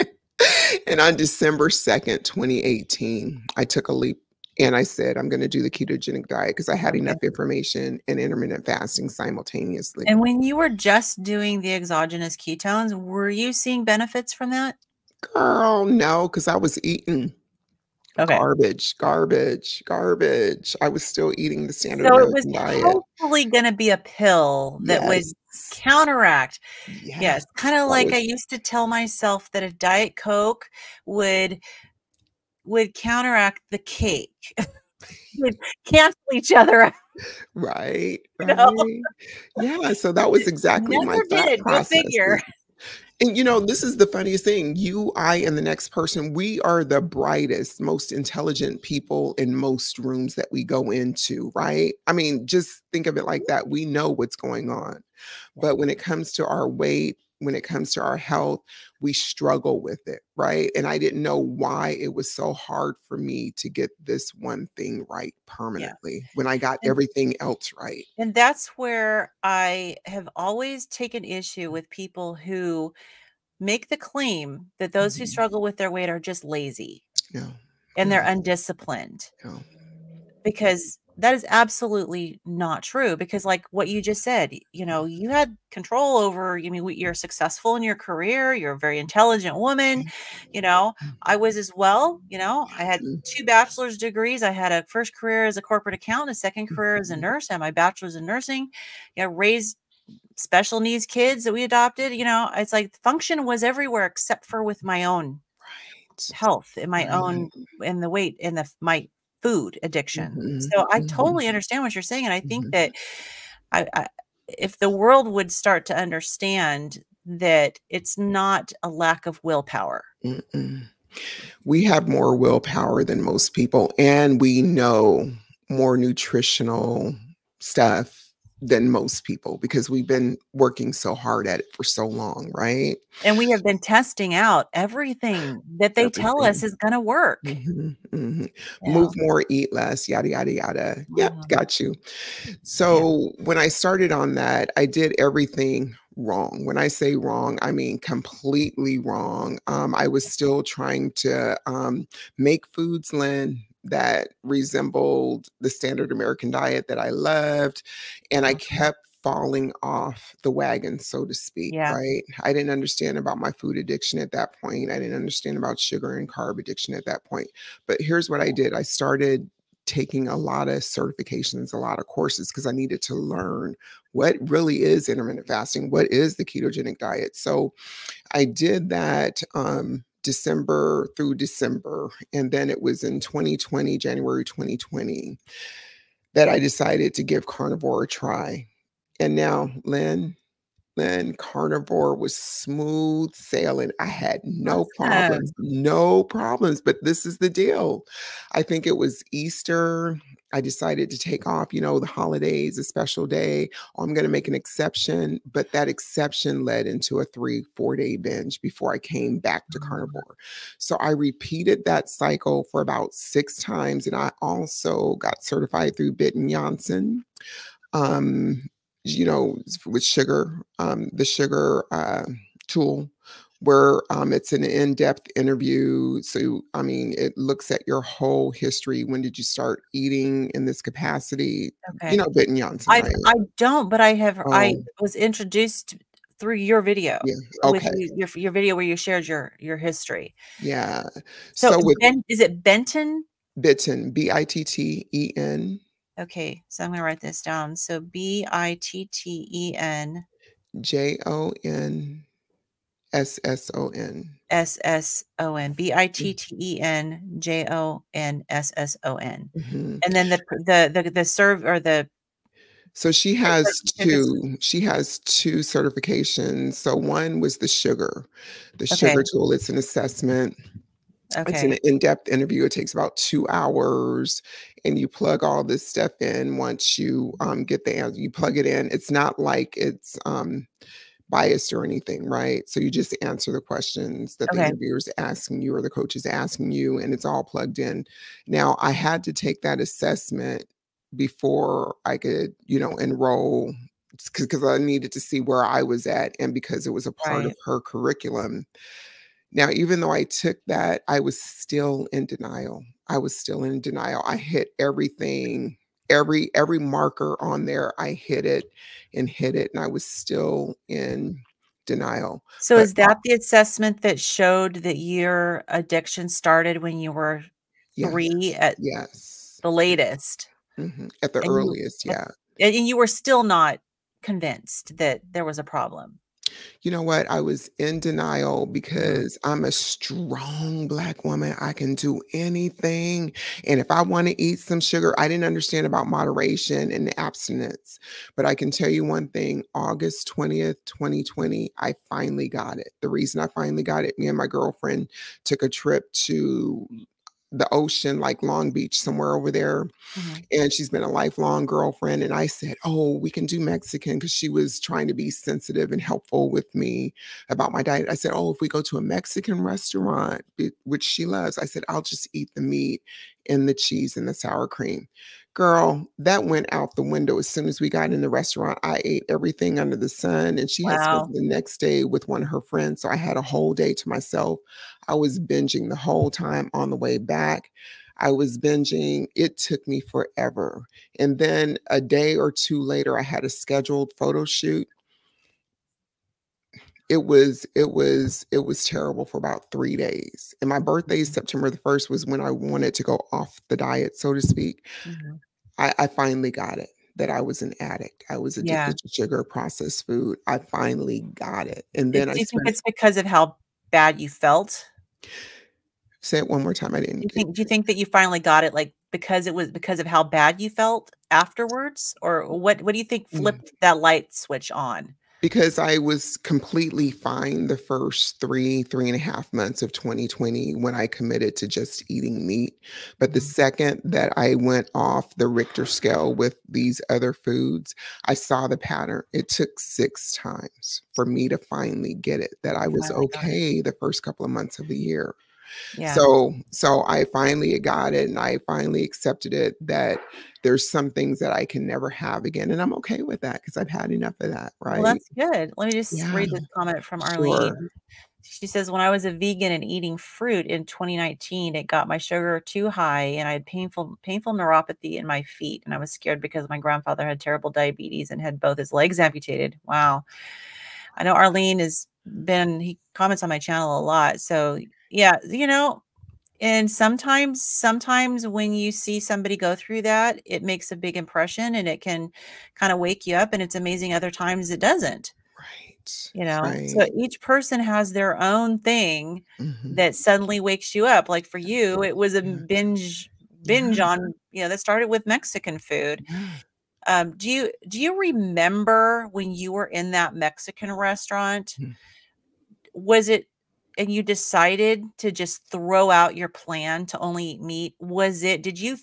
and on December 2nd, 2018, I took a leap and I said, I'm going to do the ketogenic diet because I had Okay. enough information and intermittent fasting simultaneously. And when you were just doing the exogenous ketones, were you seeing benefits from that? Girl, no, because I was eating Okay. garbage, garbage, garbage. I was still eating the standard So it was diet. hopefully going to be a pill that would Yes. counteract. Yes. Yes. Kind of like was- I used to tell myself that a Diet Coke would would counteract the cake. would cancel each other out. Right. You know? Yeah. So that was exactly my Never thought did. Process. figure. And you know, this is the funniest thing. You, I, and the next person, we are the brightest, most intelligent people in most rooms that we go into, right? I mean, just think of it like that. We know what's going on. But when it comes to our weight, when it comes to our health, we struggle with it, right? And I didn't know why it was so hard for me to get this one thing right permanently when I got And- everything else right. And that's where I have always taken issue with people who make the claim that those who Mhm. struggle with their weight are just lazy No, and they're Mhm. undisciplined because that is absolutely not true because like what you just said you know you had control over you mean you're successful in your career you're a very intelligent woman you know i was as well you know i had two bachelor's degrees i had a first career as a corporate accountant a second career as a Mhm. nurse and my bachelor's in nursing you know raised special needs kids that we adopted you know it's like function was everywhere except for with my own health and my own Right. and the weight and the my food addiction. Mhm, So I mhm. totally understand what you're saying, and I think Mhm. that I, I if the world would start to understand that it's not a lack of willpower. Mm-mm. We have more willpower than most people, and we know more nutritional stuff than most people because we've been working so hard at it for so long, right? And we have been testing out everything that they tell us is going to work. Mhm, mhm. you Move more, eat less, yada, yada, yada. Yep, got you. So when I started on that, I did everything wrong. When I say wrong, I mean completely wrong. Um, I was still trying to um, make foods, Lynn, that resembled the standard American diet that I loved. And I Mhm. kept falling off the wagon, so to speak, Yeah. right? I didn't understand about my food addiction at that point. I didn't understand about sugar and carb addiction at that point. But here's what I did I started taking a lot of certifications, a lot of courses, because I needed to learn what really is intermittent fasting, what is the ketogenic diet. So I did that um, December through December. And then it was in 2020, January 2020, that I decided to give carnivore a try. And now, Lynn, Lynn, carnivore was smooth sailing. I had no problems, no problems. But this is the deal. I think it was Easter. I decided to take off, you know, the holidays, a special day. Oh, I'm going to make an exception. But that exception led into a three, four day binge before I came back to Mm. carnivore. So I repeated that cycle for about six times. And I also got certified through Bitten Jonsson. Um, you know, with sugar, um, the sugar uh, tool, where um, it's an in depth interview. So, I mean, it looks at your whole history. When did you start eating in this capacity? Okay. You know, Bitten Jonsson, I right? I don't, but I have I Oh. was introduced through your video. yeah. Okay. you, your your video where you shared your your history. Yeah. So, So, with Ben, is it Benton? Bitten, B I T T E N Okay, so I'm gonna write this down. So B I T T E N J O N S S O N. S S O N. B I Mm. T T E N J O N S S O N. Mhm. And then the the the the serve or the So she has two. She has two certifications. So one was the sugar, the Okay. sugar tool. It's an assessment. It's an in-depth interview. It takes about two hours, and you plug all this stuff in. Once you um, get the answer, you plug it in. It's not like it's um, biased or anything, right? So you just answer the questions that the Okay. interviewer's asking you or the coach is asking you, and it's all plugged in. Now, I had to take that assessment before I could, you know, enroll because I needed to see where I was at and because it was a part of her curriculum. Now, even though I took that, I was still in denial. I was still in denial. I hit everything, every every marker on there. I hit it and hit it, and I was still in denial. So But is that the assessment that showed that your addiction started when you were yes, three at yes, the latest? mhm, at the And earliest, at- yeah. And you were still not convinced that there was a problem. You know what? I was in denial mm-hmm. because I'm a strong black woman. I can do anything. And if I want to eat some sugar, I didn't understand about moderation and abstinence. But I can tell you one thing August 20th, 2020, I finally got it. The reason I finally got it, me and my girlfriend took a trip to the ocean, like Long Beach, somewhere over there Mhm. and she's been a lifelong girlfriend. And I said, Oh, we can do Mexican because she was trying to be sensitive and helpful with me about my diet. I said, Oh, if we go to a Mexican restaurant, which she loves, I said, I'll just eat the meat and the cheese and the sour cream. Girl, that went out the window as soon as we got in the restaurant. I ate everything under the sun, and she had spent the next day with one of her friends. So I had a whole day to myself. I was binging the whole time on the way back. I was binging. It took me forever. And then a day or two later, I had a scheduled photo shoot. It was it was it was terrible for about three days. And my birthday, Mhm. September the first, was when I wanted to go off the diet, so to speak. Mhm. I, I finally got it that I was an addict. I was addicted Yeah. to sugar, processed food. I finally got it. And then do I you think it's because of how bad you felt? say it one more time. I didn't you think do you think that you finally got it, like, because it was because of how bad you felt afterwards? Or what what do you think Mm. flipped that light switch on? Because I was completely fine the first three, three and a half months of 2020 when I committed to just eating meat. But the Mhm. second that I went off the Richter scale with these other foods, I saw the pattern. It took six times for me to finally get it that I was got it. okay the first couple of months of the year. Yeah. So so I finally got it and I finally accepted it that there's some things that I can never have again. And I'm okay with that because I've had enough of that, Well, right? that's good. Let me just Yeah. read this comment from Arlene. Sure. She says, When I was a vegan and eating fruit in 2019, it got my sugar too high and I had painful, painful neuropathy in my feet. And I was scared because my grandfather had terrible diabetes and had both his legs amputated. Wow. I know Arlene has been, he comments on my channel a lot. So, yeah, you know, and sometimes, sometimes when you see somebody go through that, it makes a big impression and it can kind of wake you up. And it's amazing other times it doesn't, Right. you know. Right. So each person has their own thing Mhm. that suddenly wakes you up. Like for you, it was a binge binge Yeah. on, you know, that started with Mexican food. Um, do you do you remember when you were in that Mexican restaurant? Mm. Was it and you decided to just throw out your plan to only eat meat? Was it did you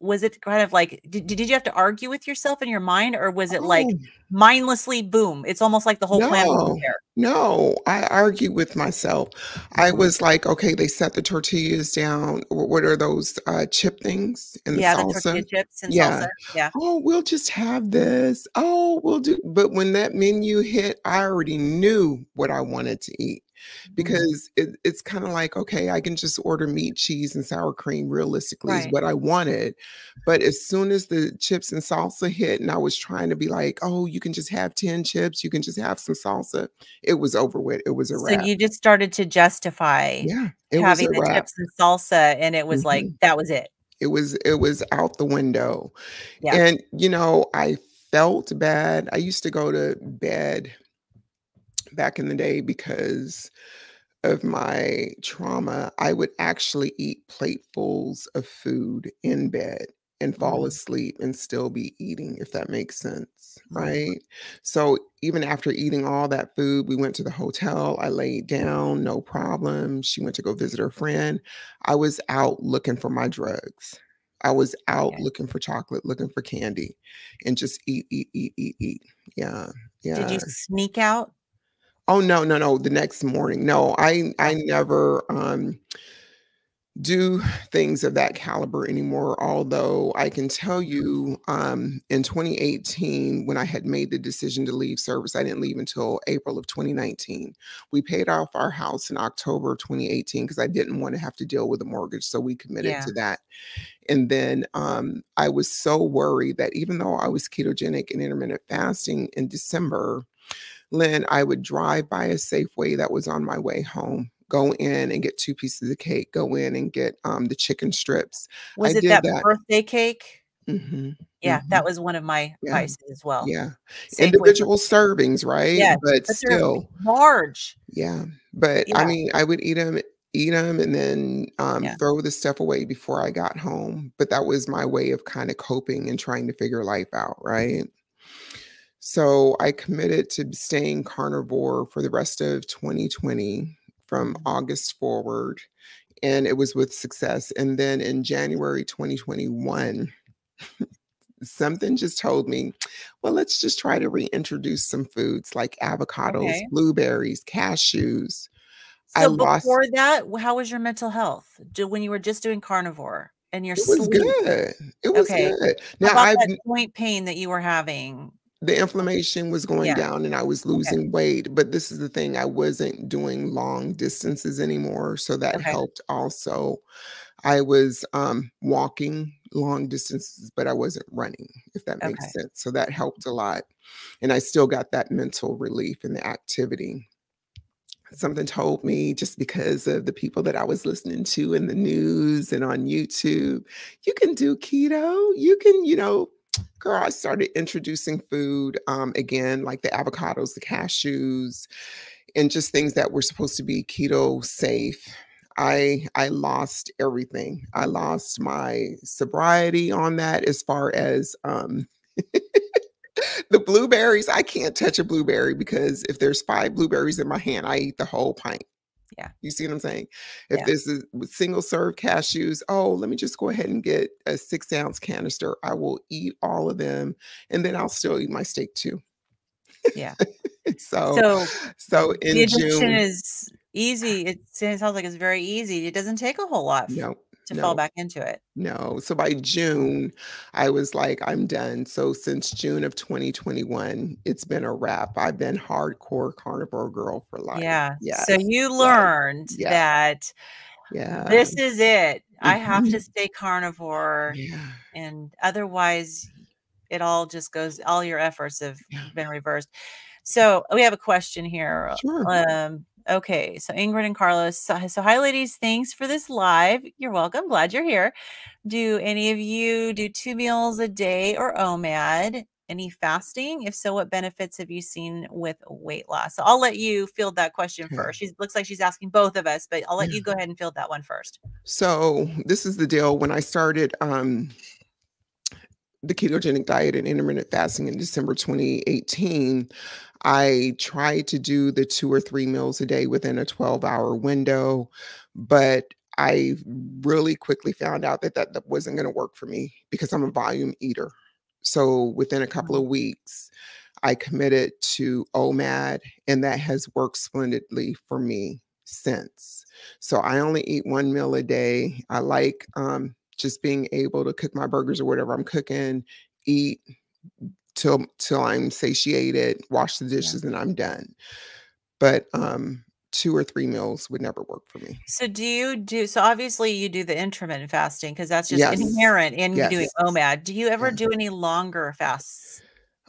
was it kind of like did, did you have to argue with yourself in your mind or was it like Oh, mindlessly boom it's almost like the whole plan was No. there no, I argued with myself. I was like, okay, they set the tortillas down. What are those uh, chip things in the yeah the tortilla chips and Yeah. salsa yeah Oh, we'll just have this. Oh, we'll do. But when that menu hit, I already knew what I wanted to eat. Because it, it's kind of like, okay, I can just order meat, cheese, and sour cream realistically, is what I wanted. But as soon as the chips and salsa hit, and I was trying to be like, oh, you can just have 10 chips, you can just have some salsa, it was over with. It was a wrap so you just started to justify Yeah, having the wrap. chips and salsa and it was like Mhm. that was it It was it was out the window. yeah And you know, I felt bad. I used to go to bed back in the day because of my trauma. I would actually eat platefuls of food in bed and fall Mhm. asleep and still be eating, if that makes sense. Mhm. Right. So even after eating all that food, we went to the hotel. I laid down, no problem. She went to go visit her friend. I was out looking for my drugs. I was out Okay. looking for chocolate, looking for candy, and just eat, eat, eat, eat, eat. Yeah. Yeah. did you sneak out Oh no, no, no. The next morning. No, I I never um do things of that caliber anymore. Although I can tell you, um, in 2018, when I had made the decision to leave service, I didn't leave until April of 2019. We paid off our house in October of 2018 because I didn't want to have to deal with a mortgage. So we committed Yeah. to that. And then um, I was so worried that even though I was ketogenic and intermittent fasting in December, Lynn, I would drive by a Safeway that was on my way home, go in and get two pieces of cake, go in and get um, the chicken strips. was I it that, that. birthday cake hmm yeah Mhm. that was one of my Yeah. vices as well Yeah. Safeway Individual servings, right? Yes, But but still, large yeah. But I mean, I would eat them, eat them, and then um, Yeah. throw the stuff away before I got home. But that was my way of kind of coping and trying to figure life out, right? So I committed to staying carnivore for the rest of 2020 from Mhm. August forward. And it was with success. And then in January 2021, something just told me, well, let's just try to reintroduce some foods like avocados, Okay. blueberries, cashews. I so lost- before that how was your mental health do, when you were just doing carnivore and your It was sleep good. It was Okay. good. Now that joint pain that you were having the inflammation was going Yeah. down and I was Okay. losing weight. But this is the thing, I wasn't doing long distances anymore. So that Okay. helped also. I was um, walking long distances, but I wasn't running, if that makes Okay. sense. So that helped a lot. And I still got that mental relief in the activity. Something told me just because of the people that I was listening to in the news and on YouTube, you can do keto. You can, you know, girl, I started introducing food um, again, like the avocados, the cashews, and just things that were supposed to be keto safe. I I lost everything. I lost my sobriety on that as far as um the blueberries. I can't touch a blueberry because if there's five blueberries in my hand, I eat the whole pint. Yeah. You see what I'm saying? If Yeah. this is with single serve cashews, oh, let me just go ahead and get a six ounce canister. I will eat all of them and then I'll still eat my steak too. Yeah. so So so the in addiction June, is easy. It sounds like it's very easy. It doesn't take a whole lot no, to fall no. back into it. No. So by June, I was like, I'm done. So since June of 2021, it's been a wrap. I've been hardcore carnivore girl for life. Yeah. Yes. So you learned yeah. that Yeah. this is it. I have to mm-hmm. stay carnivore, Yeah. and otherwise, it all just goes. All your efforts have Yeah. been reversed. So we have a question here. Sure. Um, okay, so Ingrid and Carlos. So, so hi, ladies. Thanks for this live. You're welcome. Glad you're here. Do any of you do two meals a day or OMAD? Any fasting? If so, what benefits have you seen with weight loss? So I'll let you field that question Okay. first. She looks like she's asking both of us, but I'll let Yeah. you go ahead and field that one first. So this is the deal. When I started um, the ketogenic diet and intermittent fasting in December 2018, I tried to do the two or three meals a day within a 12 hour window, but I really quickly found out that that, that wasn't going to work for me because I'm a volume eater. So within a couple of weeks, I committed to OMAD, and that has worked splendidly for me since. So I only eat one meal a day. I like um, just being able to cook my burgers or whatever I'm cooking, eat till till I'm satiated, wash the dishes, and I'm done. But um, two or three meals would never work for me. So do you do so obviously you do the intermittent fasting because that's just Yes. inherent in doing OMAD. Do you ever Yeah. do any longer fasts?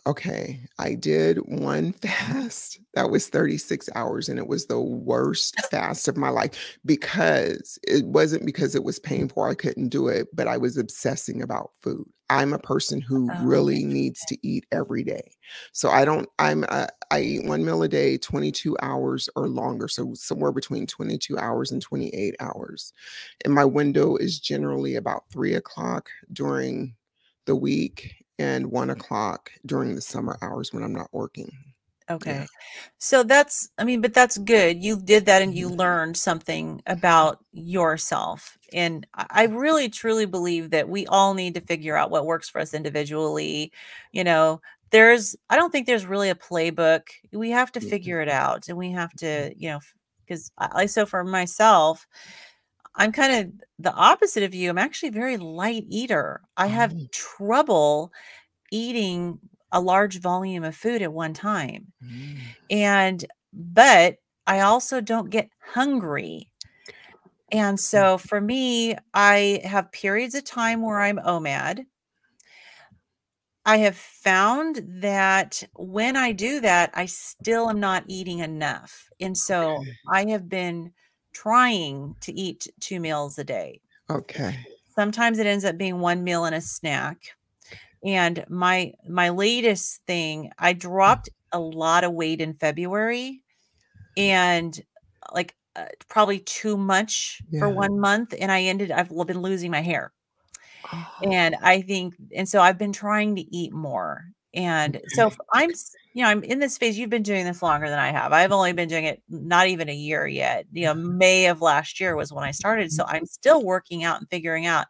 Okay, I did one fast that was 36 hours, and it was the worst fast of my life because it wasn't because it was painful, I couldn't do it, but I was obsessing about food. I'm a person who Oh, really needs to eat every day. So I don't, I'm, uh, I eat one meal a day, 22 hours or longer. So somewhere between 22 hours and 28 hours. And my window is generally about three o'clock during the week and one o'clock during the summer hours when I'm not working. Okay. So that's I mean, but that's good. You did that and you Mhm. learned something about yourself. And I really truly believe that we all need to figure out what works for us individually. You know, there's I don't think there's really a playbook. We have to Mhm. figure it out and we have to, you know, because I so for myself, I'm kind of the opposite of you. I'm actually a very light eater. I have Oh. trouble eating a large volume of food at one time. Mm. And but I also don't get hungry. And so for me, I have periods of time where I'm OMAD. I have found that when I do that, I still am not eating enough. And so Okay. I have been trying to eat two meals a day. Okay. Sometimes it ends up being one meal and a snack. And my my latest thing, I dropped a lot of weight in February and like uh, probably too much for one month and I ended I've been losing my hair. Oh, And I think and so I've been trying to eat more. And so I'm you know, I'm in this phase you've been doing this longer than I have. I've only been doing it not even a year yet. You know, May of last year was when I started. So I'm still working out and figuring out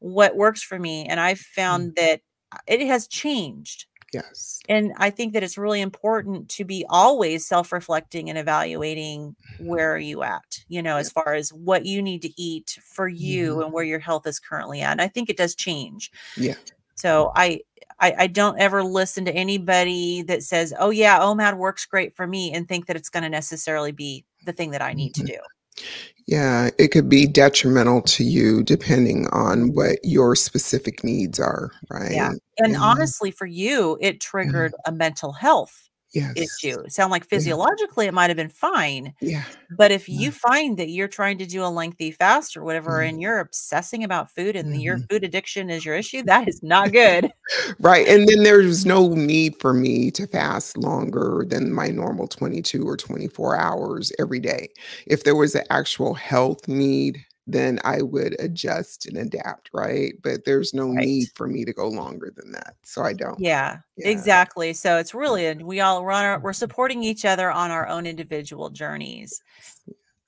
what works for me and I've found that uh, it has changed. yes. And I think that it's really important to be always self-reflecting and evaluating where are you at, you know, as far as what you need to eat for you Mhm. and where your health is currently at. And I think it does change. Yeah. So I, I I don't ever listen to anybody that says, "Oh yeah, OMAD works great for me," and think that it's going to necessarily be the thing that I need to Mhm. do. Yeah, it could be detrimental to you depending on what your specific needs are, right? Yeah. And Yeah. honestly, for you, it triggered a mental health Yes. issue. Sound like Yeah. physiologically it might have been fine, Yeah. but if Yeah. you find that you're trying to do a lengthy fast or whatever, Mhm. and you're obsessing about food and your Mhm. food addiction is your issue, that is not good. Right. And then there's no need for me to fast longer than my normal 22 or 24 hours every day. If there was an actual health need, then I would adjust and adapt, right? But there's no Right. need for me to go longer than that. So I don't. Yeah, Yeah. exactly. So it's really a, we all run our, we're supporting each other on our own individual journeys.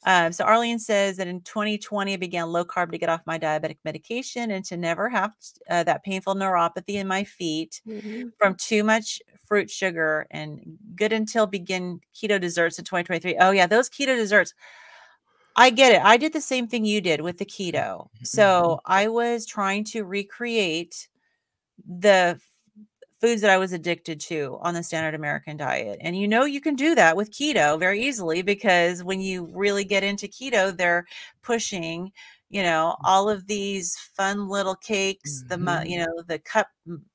Um, so Arlene says that in 2020, I began low carb to get off my diabetic medication and to never have uh, that painful neuropathy in my feet Mhm. from too much fruit sugar and good until begin keto desserts in 2023. Oh yeah, those keto desserts. I get it. I did the same thing you did with the keto. Mm-hmm. So I was trying to recreate the foods that I was addicted to on the standard American diet. And you know, you can do that with keto very easily because when you really get into keto, they're pushing, you know, mm. all of these fun little cakes, the, you mm-hmm. know, the cup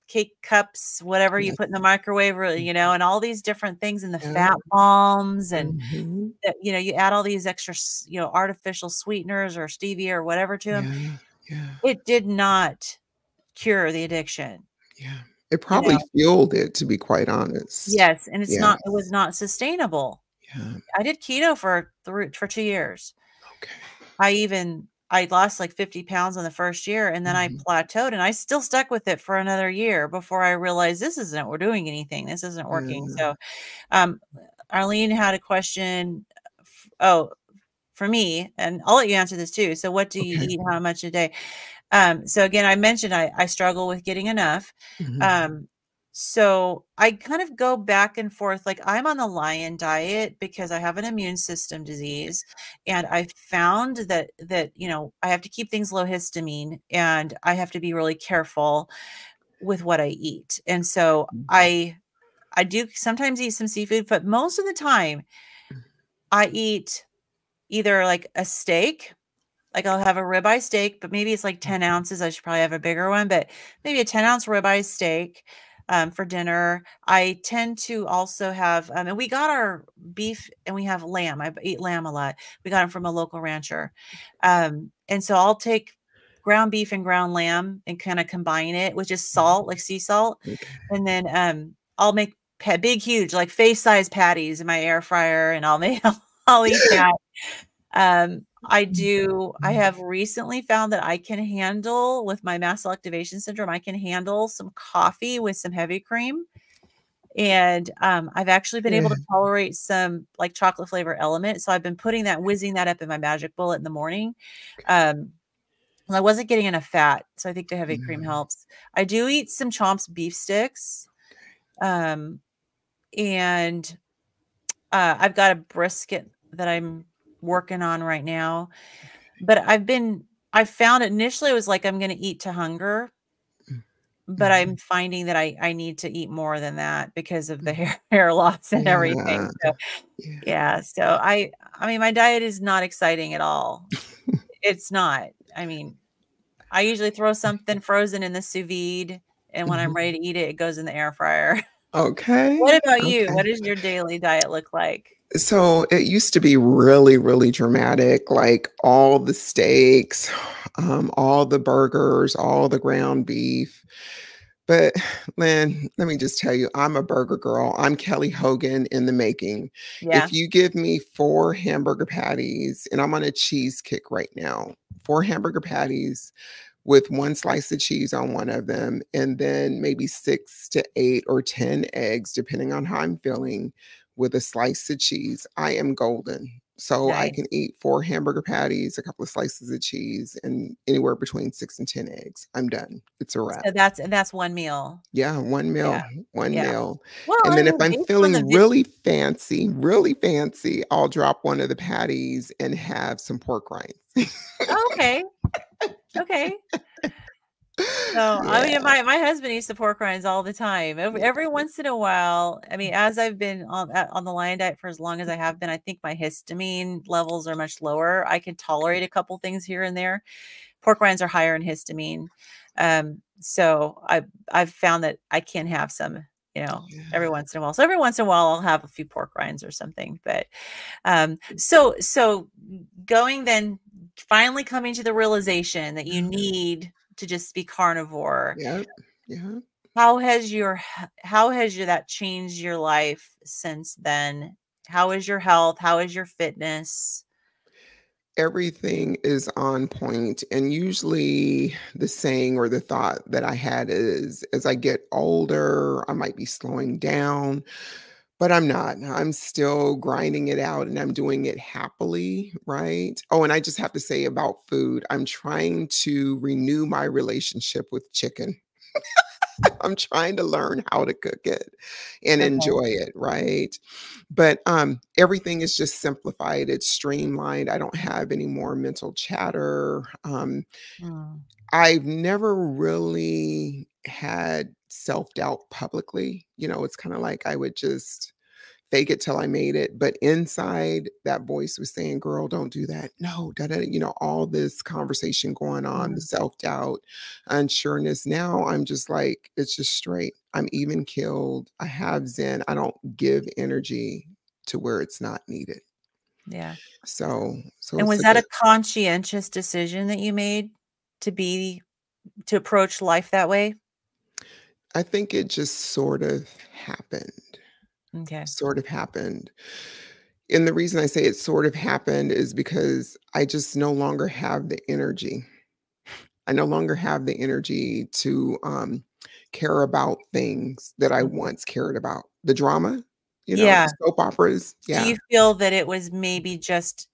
cake cups, whatever you put in the microwave, you know, and all these different things and the fat bombs and, Mhm. you know, you add all these extra, you know, artificial sweeteners or stevia or whatever to them. Yeah. Yeah. It did not cure the addiction. Yeah. It probably know? fueled it, to be quite honest. Yes, and it's not. It was not sustainable. Yeah. I did keto for three for two years. Okay. I even I lost like fifty pounds in the first year, and then Mhm. I plateaued, and I still stuck with it for another year before I realized this isn't we're doing anything. This isn't working. Yeah. So, um, Arlene had a question. Oh, for me, and I'll let you answer this too. So, what do you Okay. eat? How much a day? Um, so again, I mentioned I, I struggle with getting enough. Mhm. Um, so I kind of go back and forth. Like I'm on the lion diet because I have an immune system disease, and I found that that you know I have to keep things low histamine, and I have to be really careful with what I eat. And so Mhm. I I do sometimes eat some seafood, but most of the time I eat either like a steak like I'll have a ribeye steak, but maybe it's like 10 ounces. I should probably have a bigger one, but maybe a 10 ounce ribeye steak um, for dinner. I tend to also have, um, and we got our beef and we have lamb. I eat lamb a lot. We got them from a local rancher. Um, and so I'll take ground beef and ground lamb and kind of combine it with just salt, like sea salt. Okay. And then um, I'll make big, huge, like face size patties in my air fryer and I'll make, I'll eat that. Um, I do. I have recently found that I can handle with my mast cell activation syndrome. I can handle some coffee with some heavy cream, and um, I've actually been able to tolerate some like chocolate flavor element. So I've been putting that, whizzing that up in my magic bullet in the morning. Um, well, I wasn't getting enough fat, so I think the heavy cream Mm. helps. I do eat some chomps beef sticks, um, and uh, I've got a brisket that I'm working on right now. But I've been, I found initially it was like I'm going to eat to hunger, but Mhm. I'm finding that I I need to eat more than that because of the hair hair loss and everything. Yeah. So Yeah. yeah, so I I mean my diet is not exciting at all. it's not. I mean, I usually throw something frozen in the sous vide, and when I'm Mhm. ready to eat it, it goes in the air fryer. Okay. What about you? What does your daily diet look like? So it used to be really, really dramatic, like all the steaks, um, all the burgers, all the ground beef. But Lynn, let me just tell you, I'm a burger girl. I'm Kelly Hogan in the making. Yeah. If you give me four hamburger patties, and I'm on a cheese kick right now, four hamburger patties with one slice of cheese on one of them, and then maybe six to eight or 10 eggs, depending on how I'm feeling, with a slice of cheese, I am golden. So I can eat four hamburger patties, a couple of slices of cheese, and anywhere between six and 10 eggs. I'm done. It's a wrap. So that's and that's one meal. Yeah, one meal, Yeah, one yeah. meal. Well, And then if I'm feeling the really fancy, really fancy, I'll drop one of the patties and have some pork rinds. Oh, okay, okay. So I mean, my, my husband eats the pork rinds all the time. Every, every once in a while, I mean, as I've been on on the lion diet for as long as I have been, I think my histamine levels are much lower. I can tolerate a couple things here and there. Pork rinds are higher in histamine, um, so I I've found that I can have some you know, yeah. every once in a while. So every once in a while I'll have a few pork rinds or something. But um so so going then finally coming to the realization that you mm-hmm. need to just be carnivore. Yeah. Yeah. How has your how has your that changed your life since then? How is your health? How is your fitness? everything is on point. point and usually the saying or the thought that i had is as i get older i might be slowing down but I'm not. I'm still grinding it out and I'm doing it happily, right? Oh, and I just have to say about food, I'm trying to renew my relationship with chicken. I'm trying to learn how to cook it and okay. enjoy it, right? But um everything is just simplified, it's streamlined. I don't have any more mental chatter. Um mm. I've never really had self doubt publicly. You know, it's kind of like I would just fake it till I made it. But inside, that voice was saying, Girl, don't do that. No, da, da, you know, all this conversation going on, the mm-hmm. self doubt, unsureness. Now I'm just like, it's just straight. I'm even killed. I have Zen. I don't give energy to where it's not needed. Yeah. So, so and was that bit- a conscientious decision that you made to be to approach life that way? I think it just sort of happened. Okay. Sort of happened. And the reason I say it sort of happened is because I just no longer have the energy. I no longer have the energy to um, care about things that I once cared about. The drama, you know, yeah. soap operas. Yeah. Do you feel that it was maybe just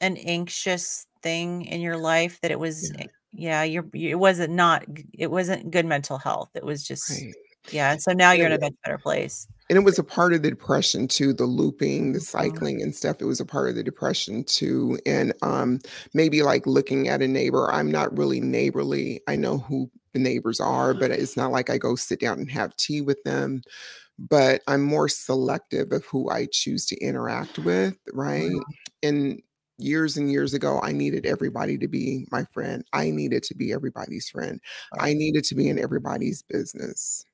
an anxious thing in your life that it was yeah, yeah you're it wasn't not it wasn't good mental health. It was just right. yeah. So now you're in a much better place and it was a part of the depression too the looping the mm-hmm. cycling and stuff it was a part of the depression too and um maybe like looking at a neighbor i'm not really neighborly i know who the neighbors are but it's not like i go sit down and have tea with them but i'm more selective of who i choose to interact with right and years and years ago i needed everybody to be my friend i needed to be everybody's friend i needed to be in everybody's business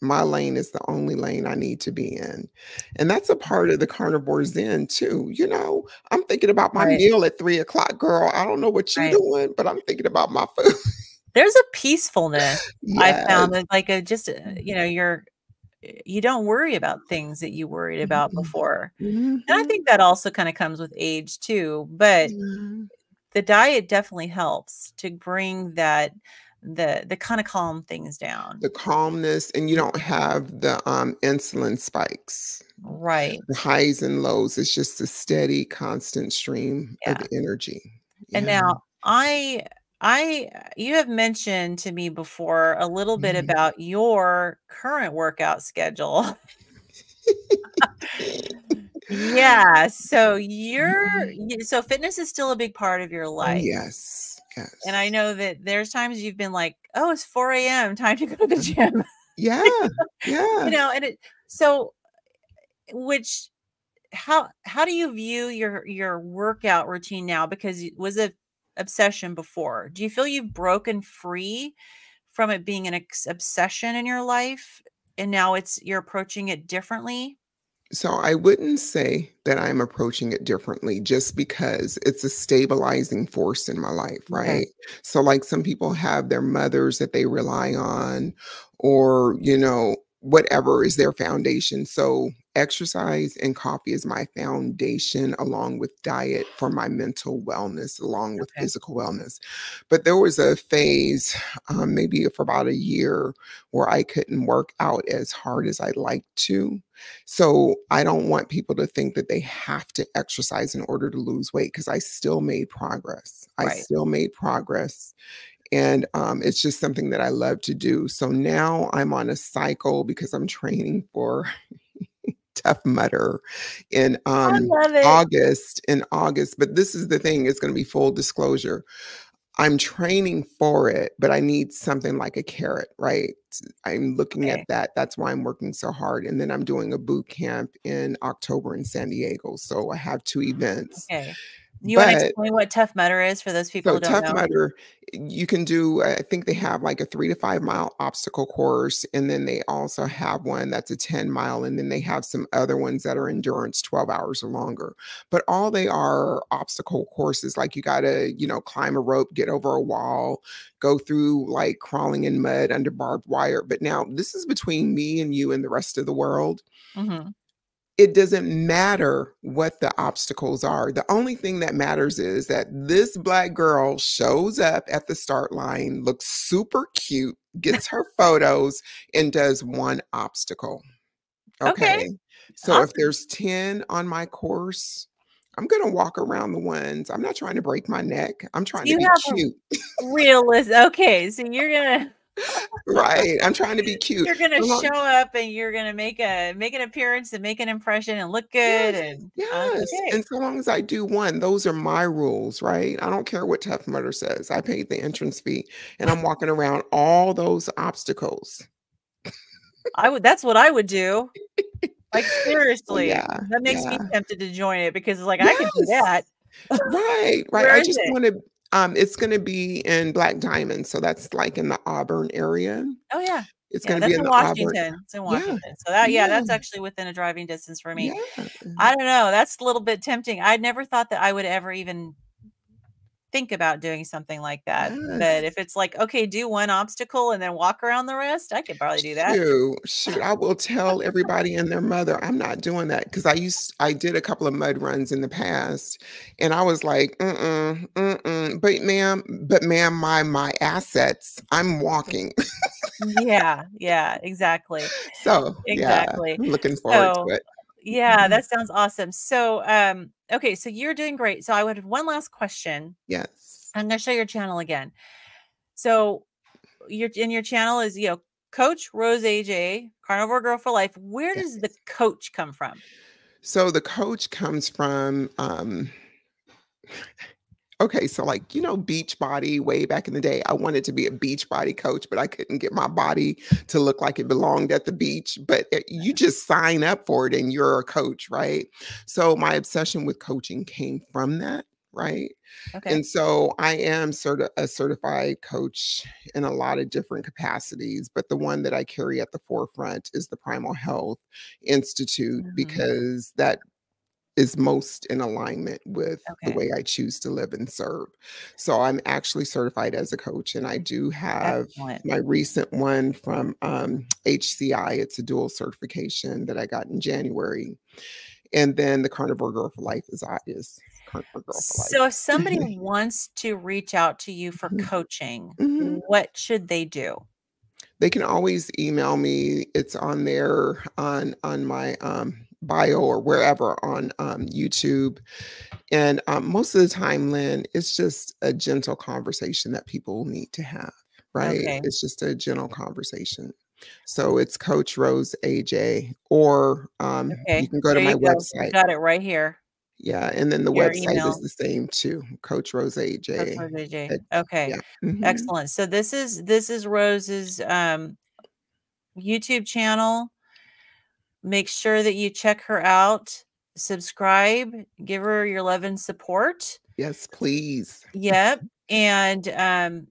my lane is the only lane I need to be in. And that's a part of the carnivore zen too. You know, I'm thinking about my right. meal at three o'clock, girl. I don't know what you're right. doing, but I'm thinking about my food. There's a peacefulness yes. I found like a just uh, you know, you're you don't worry about things that you worried about mm-hmm. before. Mm-hmm. And I think that also kind of comes with age too. But mm-hmm. the diet definitely helps to bring that the the kind of calm things down the calmness and you don't have the um insulin spikes right the highs and lows it's just a steady constant stream yeah. of energy yeah. and now i i you have mentioned to me before a little bit mm-hmm. about your current workout schedule yeah so you're mm-hmm. so fitness is still a big part of your oh, life yes Yes. And I know that there's times you've been like, oh, it's 4 a.m. time to go to the gym. Yeah. Yeah. you know, and it so which how how do you view your your workout routine now? Because was a obsession before. Do you feel you've broken free from it being an ex- obsession in your life and now it's you're approaching it differently? So I wouldn't say that I'm approaching it differently just because it's a stabilizing force in my life, right? Okay. So like some people have their mothers that they rely on or, you know, whatever is their foundation. So exercise and coffee is my foundation along with diet for my mental wellness along with okay. physical wellness but there was a phase um, maybe for about a year where i couldn't work out as hard as i'd like to so i don't want people to think that they have to exercise in order to lose weight because i still made progress right. i still made progress and um, it's just something that I love to do. So now I'm on a cycle because I'm training for Tough Mudder in um, August. In August, but this is the thing: it's going to be full disclosure. I'm training for it, but I need something like a carrot, right? I'm looking Okay. at that. That's why I'm working so hard. And then I'm doing a boot camp in October in San Diego. So I have two events. Okay. You want to explain what Tough Mudder is for those people so who don't Tough know? Mudder, you can do, I think they have like a three to five mile obstacle course. And then they also have one that's a 10 mile. And then they have some other ones that are endurance 12 hours or longer. But all they are obstacle courses. Like you got to, you know, climb a rope, get over a wall, go through like crawling in mud under barbed wire. But now this is between me and you and the rest of the world Mhm. It doesn't matter what the obstacles are. The only thing that matters is that this black girl shows up at the start line, looks super cute, gets her photos, and does one obstacle. Okay. Okay. So if there's 10 on my course, I'm going to walk around the ones. I'm not trying to break my neck. I'm trying to You be have a cute. Realist. Okay, so you're gonna Right. I'm trying to be cute. you're gonna show up and you're gonna make a make an appearance and make an impression and look good Yes, and Yes. okay. And so long as I do one, those are my rules, right? I don't care what Tough Mudder says. I paid the entrance fee and I'm walking around all those obstacles. I would that's what I would do. Like oh, seriously. yeah, that makes me tempted to join it because it's like I can do that. Right, right. Where I just want to um it's going to be in Black Diamond, so that's like in the Auburn area. Oh yeah. It's Yeah, going to be in in Washington. Auburn. It's in Yeah, Washington. So that yeah, that's actually within a driving distance for me. Yeah. I don't know. That's a little bit tempting. I never thought that I would ever even think about doing something like that. But if it's like, okay, do one obstacle and then walk around the rest, I could probably do that. Shoot, shoot, I will tell everybody and their mother I'm not doing that because I used I did a couple of mud runs in the past, and I was like, mm-mm, mm-mm. But ma'am, but ma'am, my my assets, I'm walking. Yeah, yeah, exactly. So Exactly. yeah, I'm looking forward So to it. Yeah, Mhm. that sounds awesome. So um, okay, so you're doing great. So I would have one last question. Yes. I'm gonna show your channel again. So your in your channel is you know Coach Rose AJ, Carnivore Girl for Life. Where does the coach come from? So the coach comes from um okay, so like you know Beachbody way back in the day, I wanted to be a Beachbody coach, but I couldn't get my body to look like it belonged at the beach, but it- you just sign up for it and you're a coach, right? So my obsession with coaching came from that, right? Okay. And so I am certi- a certified coach in a lot of different capacities, but the one that I carry at the forefront is the Primal Health Institute Mhm. because that is most in alignment with the way I choose to live and serve. So I'm actually certified as a coach, and I do have Excellent. my recent one from um, HCI. It's a dual certification that I got in January. And then the Carnivore Girl for Life is obvious. Carnivore Girl for Life. So if somebody wants to reach out to you for Mhm. coaching, Mhm. what should they do? they can always email me it's on there on on my um bio or wherever on um youtube and um, most of the time lynn it's just a gentle conversation that people need to have right Okay. it's just a gentle conversation so it's coach rose aj or um, Okay. you can go to my go. website Got it right here. yeah and then the Your website email. is the same too coach rose aj Coach Rose AJ. Okay. yeah mhm. Excellent. So this is this is Rose's um YouTube channel. Make sure that you check her out, subscribe, give her your love and support. yes please Yep. And um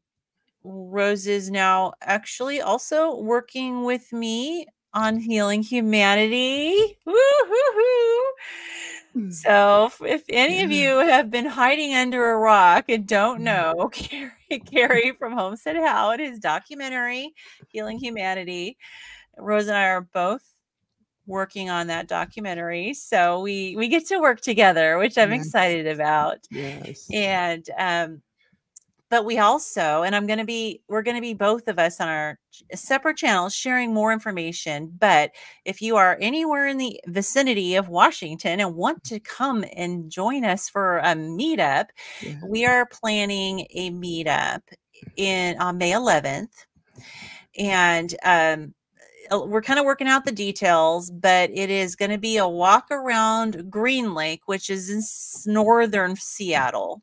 Rose is now actually also working with me on healing humanity. Woo-hoo-hoo. Mm. So, if, any of you have been hiding under a rock and don't Mhm. know, Carrie, Carrie from Homestead How and his documentary, Healing Humanity, Rose and I are both working on that documentary. So we we get to work together, which I'm Yes. excited about. yes And um, but we also, and I'm going to be, we're going to be both of us on our separate channels sharing more information. But if you are anywhere in the vicinity of Washington and want to come and join us for a meetup, yeah. we are planning a meetup in on May 11th. And um, Uh, we're kind of working out the details, but it is going to be a walk around Green Lake, which is in northern Seattle.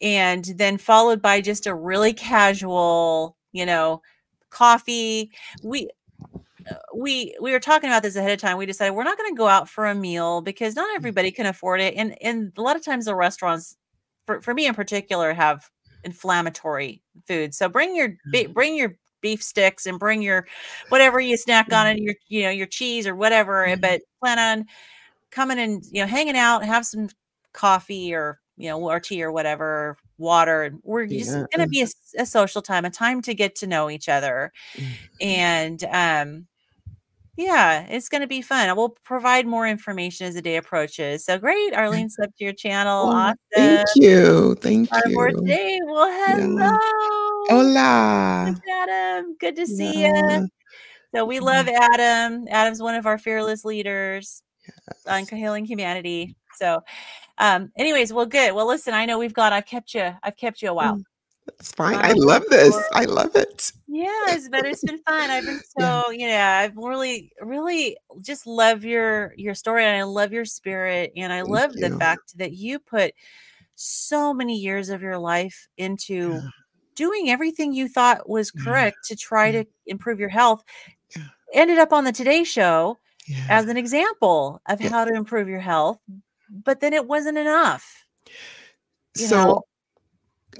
and then followed by just a really casual, you know, coffee. We uh, we we were talking about this ahead of time. We decided we're not going to go out for a meal because not mm. everybody can afford it, and and a lot of times the restaurants, for for me in particular, have inflammatory food. So bring your mm. bring your beef sticks and bring your whatever you snack on and your you know your cheese or whatever. eh, But plan on coming and you know hanging out, have some coffee or you know or tea or whatever, water. and We're just going to be a social time, a time to get to know each other, and um. Yeah, it's going to be fun. We'll provide more information as the day approaches. So great, mm-hmm. Arlene, sub to your channel. Oh, awesome. Thank you. Thank Carnivore you. Day. Well, Yeah. hello. Hola. Adam. Good to see you. So we love mm-hmm. Adam. Adam's one of our fearless leaders on healing Humanity. So, um, anyways, well, good. Well, listen, I know we've got. I've kept you. I've kept you a while. Mm. It's fine. Uh, I love this. I love it. Yes, but it's been fun. I've been so you know I've really, really just love your your story, and I love your spirit, and I Thank love the fact that you put so many years of your life into Yeah. doing everything you thought was Yeah. correct to try Yeah. to improve your health. Yeah. Ended up on the Today Show Yeah. as an example of Yeah. how to improve your health, but then it wasn't enough. you so know?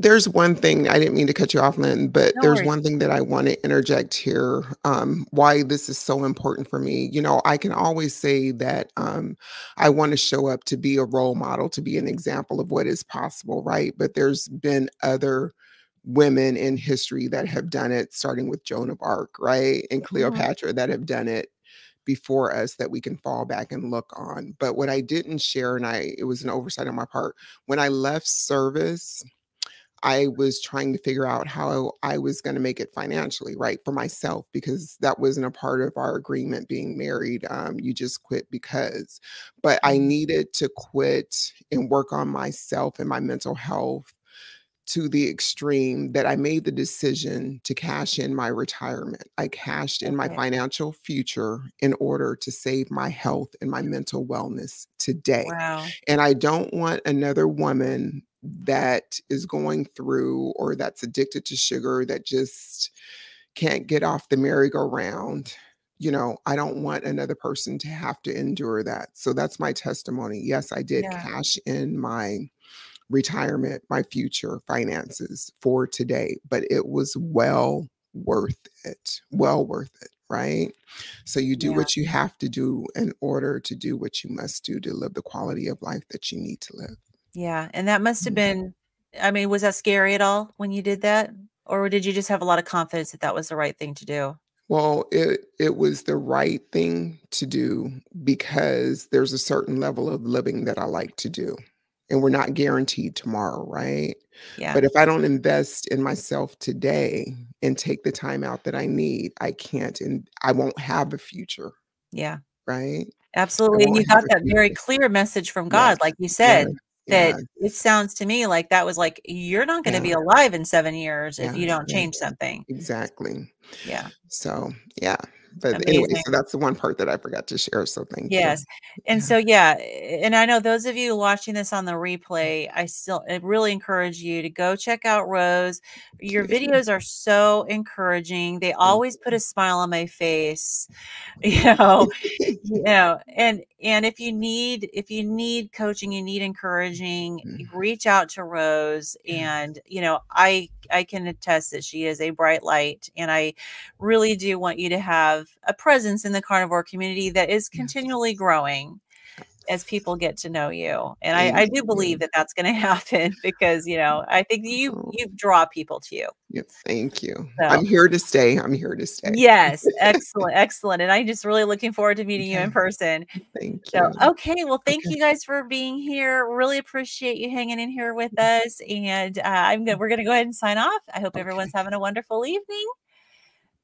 There's one thing I didn't mean to cut you off, Lynn, but No there's worries. one thing that I want to interject here. Um, why this is so important for me. You know, I can always say that um, I want to show up to be a role model, to be an example of what is possible, right? But there's been other women in history that have done it, starting with Joan of Arc, right? And Cleopatra that have done it before us that we can fall back and look on. But what I didn't share, and I it was an oversight on my part, when I left service, I was trying to figure out how I was going to make it financially, right, for myself, because that wasn't a part of our agreement being married. Um, you just quit because, but I Mhm. needed to quit and work on myself and my mental health to the extreme that I made the decision to cash in my retirement. I cashed in my financial future in order to save my health and my mental wellness today. Wow. And I don't want another woman that is going through or that's addicted to sugar that just can't get off the merry-go-round. You know, I don't want another person to have to endure that. So that's my testimony. Yes, I did Yeah. cash in my retirement, my future finances for today, but it was well worth it. Well worth it, right? So you do Yeah. what you have to do in order to do what you must do to live the quality of life that you need to live. Yeah. And that must have Mhm. been, I mean, was that scary at all when you did that? Or did you just have a lot of confidence that that was the right thing to do? Well, it it was the right thing to do because there's a certain level of living that I like to do. And we're not guaranteed tomorrow, right? Yeah. But if I don't invest in myself today and take the time out that I need, I can't and I won't have a future, yeah. right? Absolutely. And you got that very clear message from God, like you said, that yes, it sounds to me like that was like, you're not going to be alive in seven years if you don't yeah. change something. exactly. Yeah. So yeah. But anyway, so that's the one part that I forgot to share. So thank you. Yes. And so, yeah. And I know those of you watching this on the replay, I still I really encourage you to go check out Rose. Your videos are so encouraging. They always put a smile on my face. You know, you know, and and if you need if you need coaching, you need encouraging, Mhm. reach out to Rose. And, you know, I I can attest that she is a bright light. And I really do want you to have a presence in the carnivore community that is continually growing as people get to know you. And I, I do believe that that's going to happen because, you know, I think you you draw people to you. Yeah, thank you. So- I'm here to stay. I'm here to stay. Yes, excellent, excellent. And I'm just really looking forward to meeting you in person. Thank So, you. okay, well, thank Okay. you guys for being here. Really appreciate you hanging in here with us. And uh, I'm good. We're going to go ahead and sign off. I hope Okay. everyone's having a wonderful evening.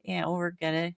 Yeah, we're going to